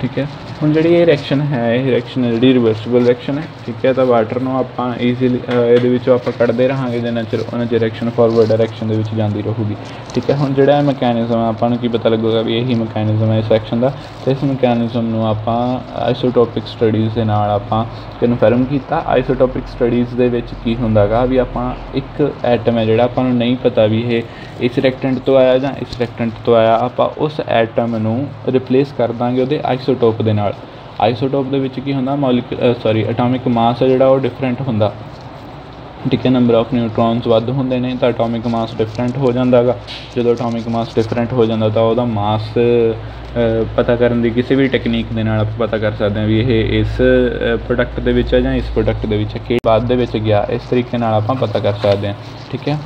ਠੀਕ ਹੈ ਹੁਣ ਜਿਹੜੀ ਇਹ ਰਿਐਕਸ਼ਨ ਹੈ, ਇਹ ਰਿਐਕਸ਼ਨ ਜਿਹੜੀ ਰਿਵਰਸੀਬਲ ਰਿਐਕਸ਼ਨ ਹੈ, ਠੀਕ ਹੈ, ਤਾਂ ਵਾਟਰ ਨੂੰ ਆਪਾਂ ਈਜ਼ੀਲੀ ਇਹਦੇ ਵਿੱਚੋਂ ਆਪਾਂ ਕੱਢਦੇ ਰਹਾਂਗੇ ਜਿੰਨਾ ਚਿਰ ਉਹਨਾਂ ਚਿਰ ਰਿਐਕਸ਼ਨ ਫਾਰਵਰਡ ਡਾਇਰੈਕਸ਼ਨ ਦੇ ਵਿੱਚ ਜਾਂਦੀ ਰਹੂਗੀ। ਠੀਕ ਹੈ, ਹੁਣ ਜਿਹੜਾ ਇਹ ਮੈਕੈਨਿਜ਼ਮ ਹੈ, ਆਪਾਂ ਨੂੰ ਕੀ ਪਤਾ ਲੱਗੂਗਾ ਵੀ ਇਹੀ ਮੈਕੈਨਿਜ਼ਮ ਹੈ ਇਸ ਐਕਸ਼ਨ ਦਾ, ਤੇ ਇਸ ਮੈਕੈਨਿਜ਼ਮ ਨੂੰ ਆਪਾਂ ਆਈਸੋਟੋਪਿਕ ਸਟੱਡੀਜ਼ ਦੇ ਨਾਲ ਆਪਾਂ ਕਨਫਰਮ ਕੀਤਾ। ਆਈਸੋਟੋਪਿਕ ਸਟੱਡੀਜ਼ ਦੇ ਵਿੱਚ ਕੀ ਹੁੰਦਾਗਾ ਵੀ ਆਪਾਂ ਇੱਕ ਐਟਮ ਹੈ, ਜਿਹੜਾ ਆਪਾਂ ਨੂੰ ਨਹੀਂ ਪਤਾ ਵੀ ਇਹ ਇਸ ਰਿਐਕਟੈਂਟ ਤੋਂ ਆਇਆ ਜਾਂ ਇਸ ਰਿਐਕਟੈਂਟ ਤੋਂ ਆਇਆ, ਆਪਾਂ ਉਸ ਐਟਮ ਨੂੰ ਰਿਪਲੇਸ ਕਰ ਦਾਂਗੇ ਉਹਦੇ ਆਈਸੋਟੋਪ ਦੇ ਨਾਲ। ਆਈਸੋਟੋਪ ਦੇ ਵਿੱਚ ਕੀ ਹੁੰਦਾ? ਮੋਲੀਕੂਲ ਸੌਰੀ ਐਟੋਮਿਕ ਮਾਸ ਹੈ ਜਿਹੜਾ ਉਹ ਡਿਫਰੈਂਟ ਹੁੰਦਾ। ਠੀਕ ਹੈ ਨੰਬਰ ਆਫ ਨਿਊਟ੍ਰੋਨਸ ਵੱਧ ਹੁੰਦੇ ਨੇ ਤਾਂ ਐਟੋਮਿਕ ਮਾਸ ਡਿਫਰੈਂਟ ਹੋ ਜਾਂਦਾਗਾ। ਜਦੋਂ ਐਟੋਮਿਕ ਮਾਸ ਡਿਫਰੈਂਟ ਹੋ ਜਾਂਦਾ ਤਾਂ ਉਹਦਾ ਮਾਸ ਪਤਾ ਕਰਨ ਦੀ ਕਿਸੇ ਵੀ ਟੈਕਨੀਕ ਦੇ ਨਾਲ ਆਪਾਂ ਪਤਾ ਕਰ ਸਕਦੇ ਹਾਂ ਵੀ ਇਹ ਇਸ ਪ੍ਰੋਡਕਟ ਦੇ ਵਿੱਚ ਹੈ ਜਾਂ ਇਸ ਪ੍ਰੋਡਕਟ ਦੇ ਵਿੱਚ ਹੈ। ਕਿ ਬਾਅਦ ਦੇ ਵਿੱਚ ਗਿਆ, ਇਸ ਤਰੀਕੇ ਨਾਲ ਆਪਾਂ ਪਤਾ ਕਰ ਸਕਦੇ ਹਾਂ। ਠੀਕ ਹੈ?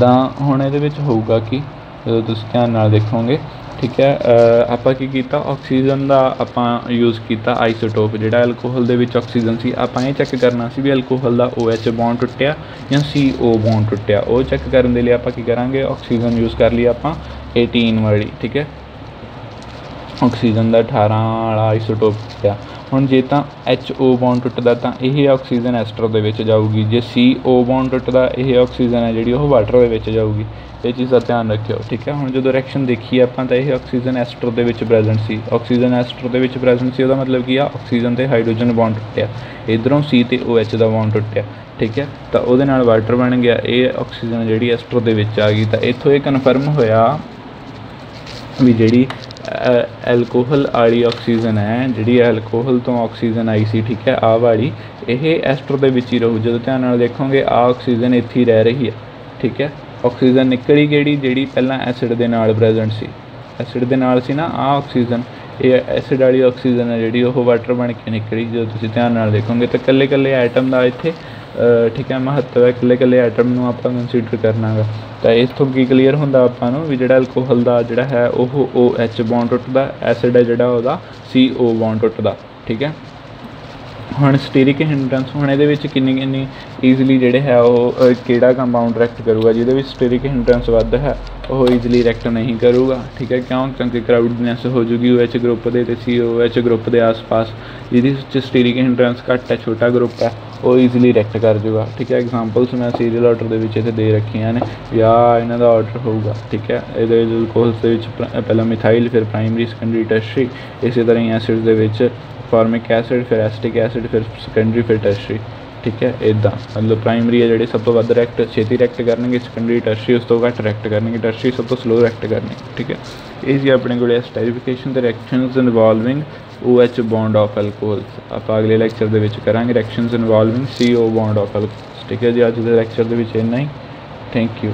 ਤਾਂ ਹੁਣ ਇਹਦੇ ਵਿੱਚ ਹੋਊਗਾ ਕਿ? ਤੁਸੀਂ ਧਿਆਨ ਨਾਲ ਦੇਖੋਗੇ, ਠੀਕ ਹੈ ਆਪਾਂ ਕੀ ਕੀਤਾ? ਆਕਸੀਜਨ ਦਾ ਆਪਾਂ ਯੂਜ਼ ਕੀਤਾ ਆਈਸੋਟੋਪ ਜਿਹੜਾ ਐਲਕੋਹਲ ਦੇ ਵਿੱਚ ਆਕਸੀਜਨ ਸੀ। ਆਪਾਂ ਇਹ ਚੈੱਕ ਕਰਨਾ ਸੀ ਵੀ ਅਲਕੋਹਲ ਦਾ OH ਬੌਂਡ ਟੁੱਟਿਆ ਜਾਂ CO ਬੌਂਡ ਟੁੱਟਿਆ। ਉਹ ਚੈੱਕ ਕਰਨ ਦੇ ਲਈ ਆਪਾਂ ਕੀ ਕਰਾਂਗੇ? ਆਕਸੀਜਨ ਯੂਜ਼ ਕਰ ਲਈ ਆਪਾਂ 18 ਵਾਲੀ ਠੀਕ ਹੈ। ਆਕਸੀਜਨ ਦਾ 18 ਵਾਲਾ ਆਈਸੋਟੋਪ ਟੁੱਟਿਆ। ਹੁਣ ਜੇ ਤਾਂ HO ਬੌਂਡ ਟੁੱਟਦਾ ਤਾਂ ਇਹ ਆਕਸੀਜਨ ਐਸਟਰ ਦੇ ਵਿੱਚ ਜਾਊਗੀ। ਜੇ ਸੀ ਓ ਬੌਂਡ ਟੁੱਟਦਾ, ਇਹ ਆਕਸੀਜਨ ਹੈ ਜਿਹੜੀ ਉਹ ਵਾਟਰ ਦੇ ਵਿੱਚ ਜਾਊਗੀ। ਇਹ ਚੀਜ਼ ਦਾ ਧਿਆਨ ਰੱਖਿਓ, ਠੀਕ ਹੈ? ਹੁਣ ਜਦੋਂ ਰਿਐਕਸ਼ਨ ਦੇਖੀ ਆਪਾਂ ਤਾਂ ਇਹ ਆਕਸੀਜਨ ਐਸਟਰ ਦੇ ਵਿੱਚ ਪ੍ਰੈਜ਼ੈਂਟ ਸੀ। ਆਕਸੀਜਨ ਐਸਟਰ ਦੇ ਵਿੱਚ ਪ੍ਰੈਜ਼ੈਂਟ ਸੀ, ਉਹਦਾ ਮਤਲਬ ਕੀ ਆ? ਆਕਸੀਜਨ ਤੇ ਹਾਈਡਰੋਜਨ ਬੌਂਡ ਟੁੱਟਿਆ। ਇਧਰੋਂ C ਤੇ OH ਦਾ ਬੌਂਡ ਟੁੱਟਿਆ, ਠੀਕ ਹੈ? ਤਾਂ ਉਹਦੇ ਨਾਲ ਵਾਟਰ ਬਣ ਗਿਆ। ਇਹ ਆਕਸੀਜਨ ਜਿਹੜੀ ਐਸਟਰ ਦੇ ਵਿੱਚ ਆ ਗਈ। ਤਾਂ ਇੱਥੋਂ ਇਹ ਕਨਫਰਮ ਹੋਇਆ ਵੀ ਜਿਹੜੀ ਐਲਕੋਹਲ ਵਾਲੀ ਆਕਸੀਜਨ ਹੈ, ਜਿਹੜੀ ਐਲਕੋਹਲ ਤੋਂ ਆਕਸੀਜਨ ਆਈ ਸੀ, ਠੀਕ ਹੈ ਆਹ ਵਾਲੀ, ਇਹ ਐਸਟਰ ਦੇ ਵਿੱਚ ਹੀ ਰਹੂ, ਜਦੋਂ ਧਿਆਨ ਨਾਲ ਦੇਖੋਗੇ ਆਹ ਆਕਸੀਜਨ ਇੱਥੇ ਹੀ ਰਹਿ ਰਹੀ ਹੈ, ਠੀਕ ਹੈ ਆਕਸੀਜਨ ਨਿਕਲੀ ਕਿਹੜੀ, ਜਿਹੜੀ ਪਹਿਲਾਂ ਐਸਿਡ ਦੇ ਨਾਲ ਪ੍ਰੈਜ਼ੈਂਟ ਸੀ ਐਸਿਡ ਦੇ ਨਾਲ ਸੀ ਨਾ ਆਹ ਆਕਸੀਜਨ ਇਹ ਐਸਿਡ ਵਾਲੀ ਆਕਸੀਜਨ ਹੈ ਜਿਹੜੀ, ਉਹ ਵਾਟਰ ਬਣ ਕੇ ਨਿਕਲੀ, ਜਦੋਂ ਤੁਸੀਂ ਧਿਆਨ ਨਾਲ ਦੇਖੋਗੇ, ਤਾਂ ਕੱਲੇ ਕੱਲੇ ਐਟਮ ਦਾ ਇੱਥੇ ਠੀਕ ਹੈ, ਮਹੱਤਵ ਹੈ ਇਕੱਲੇ ਇਕੱਲੇ ਐਟਮ ਨੂੰ ਆਪਾਂ ਕੰਸੀਡਰ ਕਰਨਾ ਗਾ ਤਾਂ ਇਸ ਤੋਂ ਕੀ ਕਲੀਅਰ ਹੁੰਦਾ ਆਪਾਂ ਨੂੰ ਵੀ ਜਿਹੜਾ ਅਲਕੋਹਲ ਦਾ ਜਿਹੜਾ ਹੈ, ਉਹ ਓ OH ਬੌਂਡ ਟੁੱਟਦਾ ਐਸਿਡ ਹੈ ਜਿਹੜਾ ਉਹਦਾ ਸੀ ਓ ਬੌਂਡ ਟੁੱਟਦਾ ਠੀਕ ਹੈ। ਹੁਣ ਸਟੀਰਿਕ ਹਿੰਡਰੈਂਸ ਹੁਣ ਇਹਦੇ ਵਿੱਚ ਕਿੰਨੀ ਕਿੰਨੀ ਈਜ਼ੀਲੀ ਜਿਹੜੇ ਹੈ, ਉਹ ਕਿਹੜਾ ਕੰਪਾਊਂਡ ਰੈਕਟ ਕਰੂਗਾ, ਜਿਹਦੇ ਵਿੱਚ ਸਟੀਰਿਕ ਹਿੰਡਰੈਂਸ ਵੱਧ ਹੈ, ਉਹ ਈਜ਼ੀਲੀ ਰੈਕਟ ਨਹੀਂ ਕਰੂਗਾ, ਠੀਕ ਹੈ। ਕਿਉਂ? ਕਿਉਂਕਿ ਕਰਾਊਡਨੈਸ ਹੋ ਜੂਗੀ OH ਗਰੁੱਪ ਦੇ ਤੇ COOH ਗਰੁੱਪ ਦੇ ਆਸ-ਪਾਸ, ਜਿਹਦੇ ਵਿੱਚ ਸਟੀਰਿਕ ਹਿੰਡਰੈਂਸ ਘੱਟ ਹੈ, ਛੋਟਾ ਗਰੁੱਪ ਹੈ। ਉਹ ਈਜ਼ੀਲੀ ਰੈਕਟ ਕਰ ਜੂਗਾ। ਠੀਕ ਹੈ ਐਗਜ਼ਾਮਪਲਸ ਮੈਂ ਸੀਰੀਅਲ ਆਰਡਰ ਦੇ ਵਿੱਚ ਇੱਥੇ ਦੇ ਰੱਖੀਆਂ ਨੇ ਜਾਂ ਇਹਨਾਂ ਦਾ ਆਰਡਰ ਹੋਊਗਾ। ਠੀਕ ਹੈ, ਇਹਦੇ ਅਲਕੋਹਲਸ ਦੇ ਵਿੱਚ ਪਹਿਲਾਂ ਮਿਥਾਈਲ ਫਿਰ ਪ੍ਰਾਇਮਰੀ ਸੈਕੰਡਰੀ ਟਰਸ਼ਰੀ ਇਸੇ ਤਰ੍ਹਾਂ ਹੀ ਐਸਿਡਸ ਦੇ ਵਿੱਚ ਫਾਰਮਿਕ ਐਸਿਡ ਫਿਰ ਐਸਟਿਕ ਐਸਿਡ ਫਿਰ ਸੈਕੰਡਰੀ ਫਿਰ ਟਰਸ਼ਰੀ ਠੀਕ ਹੈ ਇਦਾਂ ਮਤਲਬ ਪ੍ਰਾਇਮਰੀ ਹੈ ਜਿਹੜੇ ਸਭ ਤੋਂ ਵੱਧ ਰੈਕਟ ਛੇਤੀ ਰੈਕਟ ਕਰਨਗੇ ਸੈਕੰਡਰੀ ਟਰਸ਼ਰੀ ਉਸ ਤੋਂ ਘੱਟ ਰੈਕਟ ਕਰਨਗੇ ਟਰਸ਼ਰੀ ਸਭ ਤੋਂ ਸਲੋ ਰੈਕਟ ਕਰਨਗੇ। ਠੀਕ ਹੈ, ਇਹ ਸੀ ਆਪਣੇ ਕੋਲ ਐਸਟੈਰੀਫਿਕੇਸ਼ਨ ਤੇ reactions involving OH bond of alcohols ਆਪਾਂ ਅਗਲੇ ਲੈਕਚਰ ਦੇ ਵਿੱਚ ਕਰਾਂਗੇ reactions involving CO bond of alcohols ਠੀਕ ਹੈ ਜੀ, ਅੱਜ ਦੇ ਲੈਕਚਰ ਦੇ ਵਿੱਚ ਇੰਨਾ ਹੀ। Thank you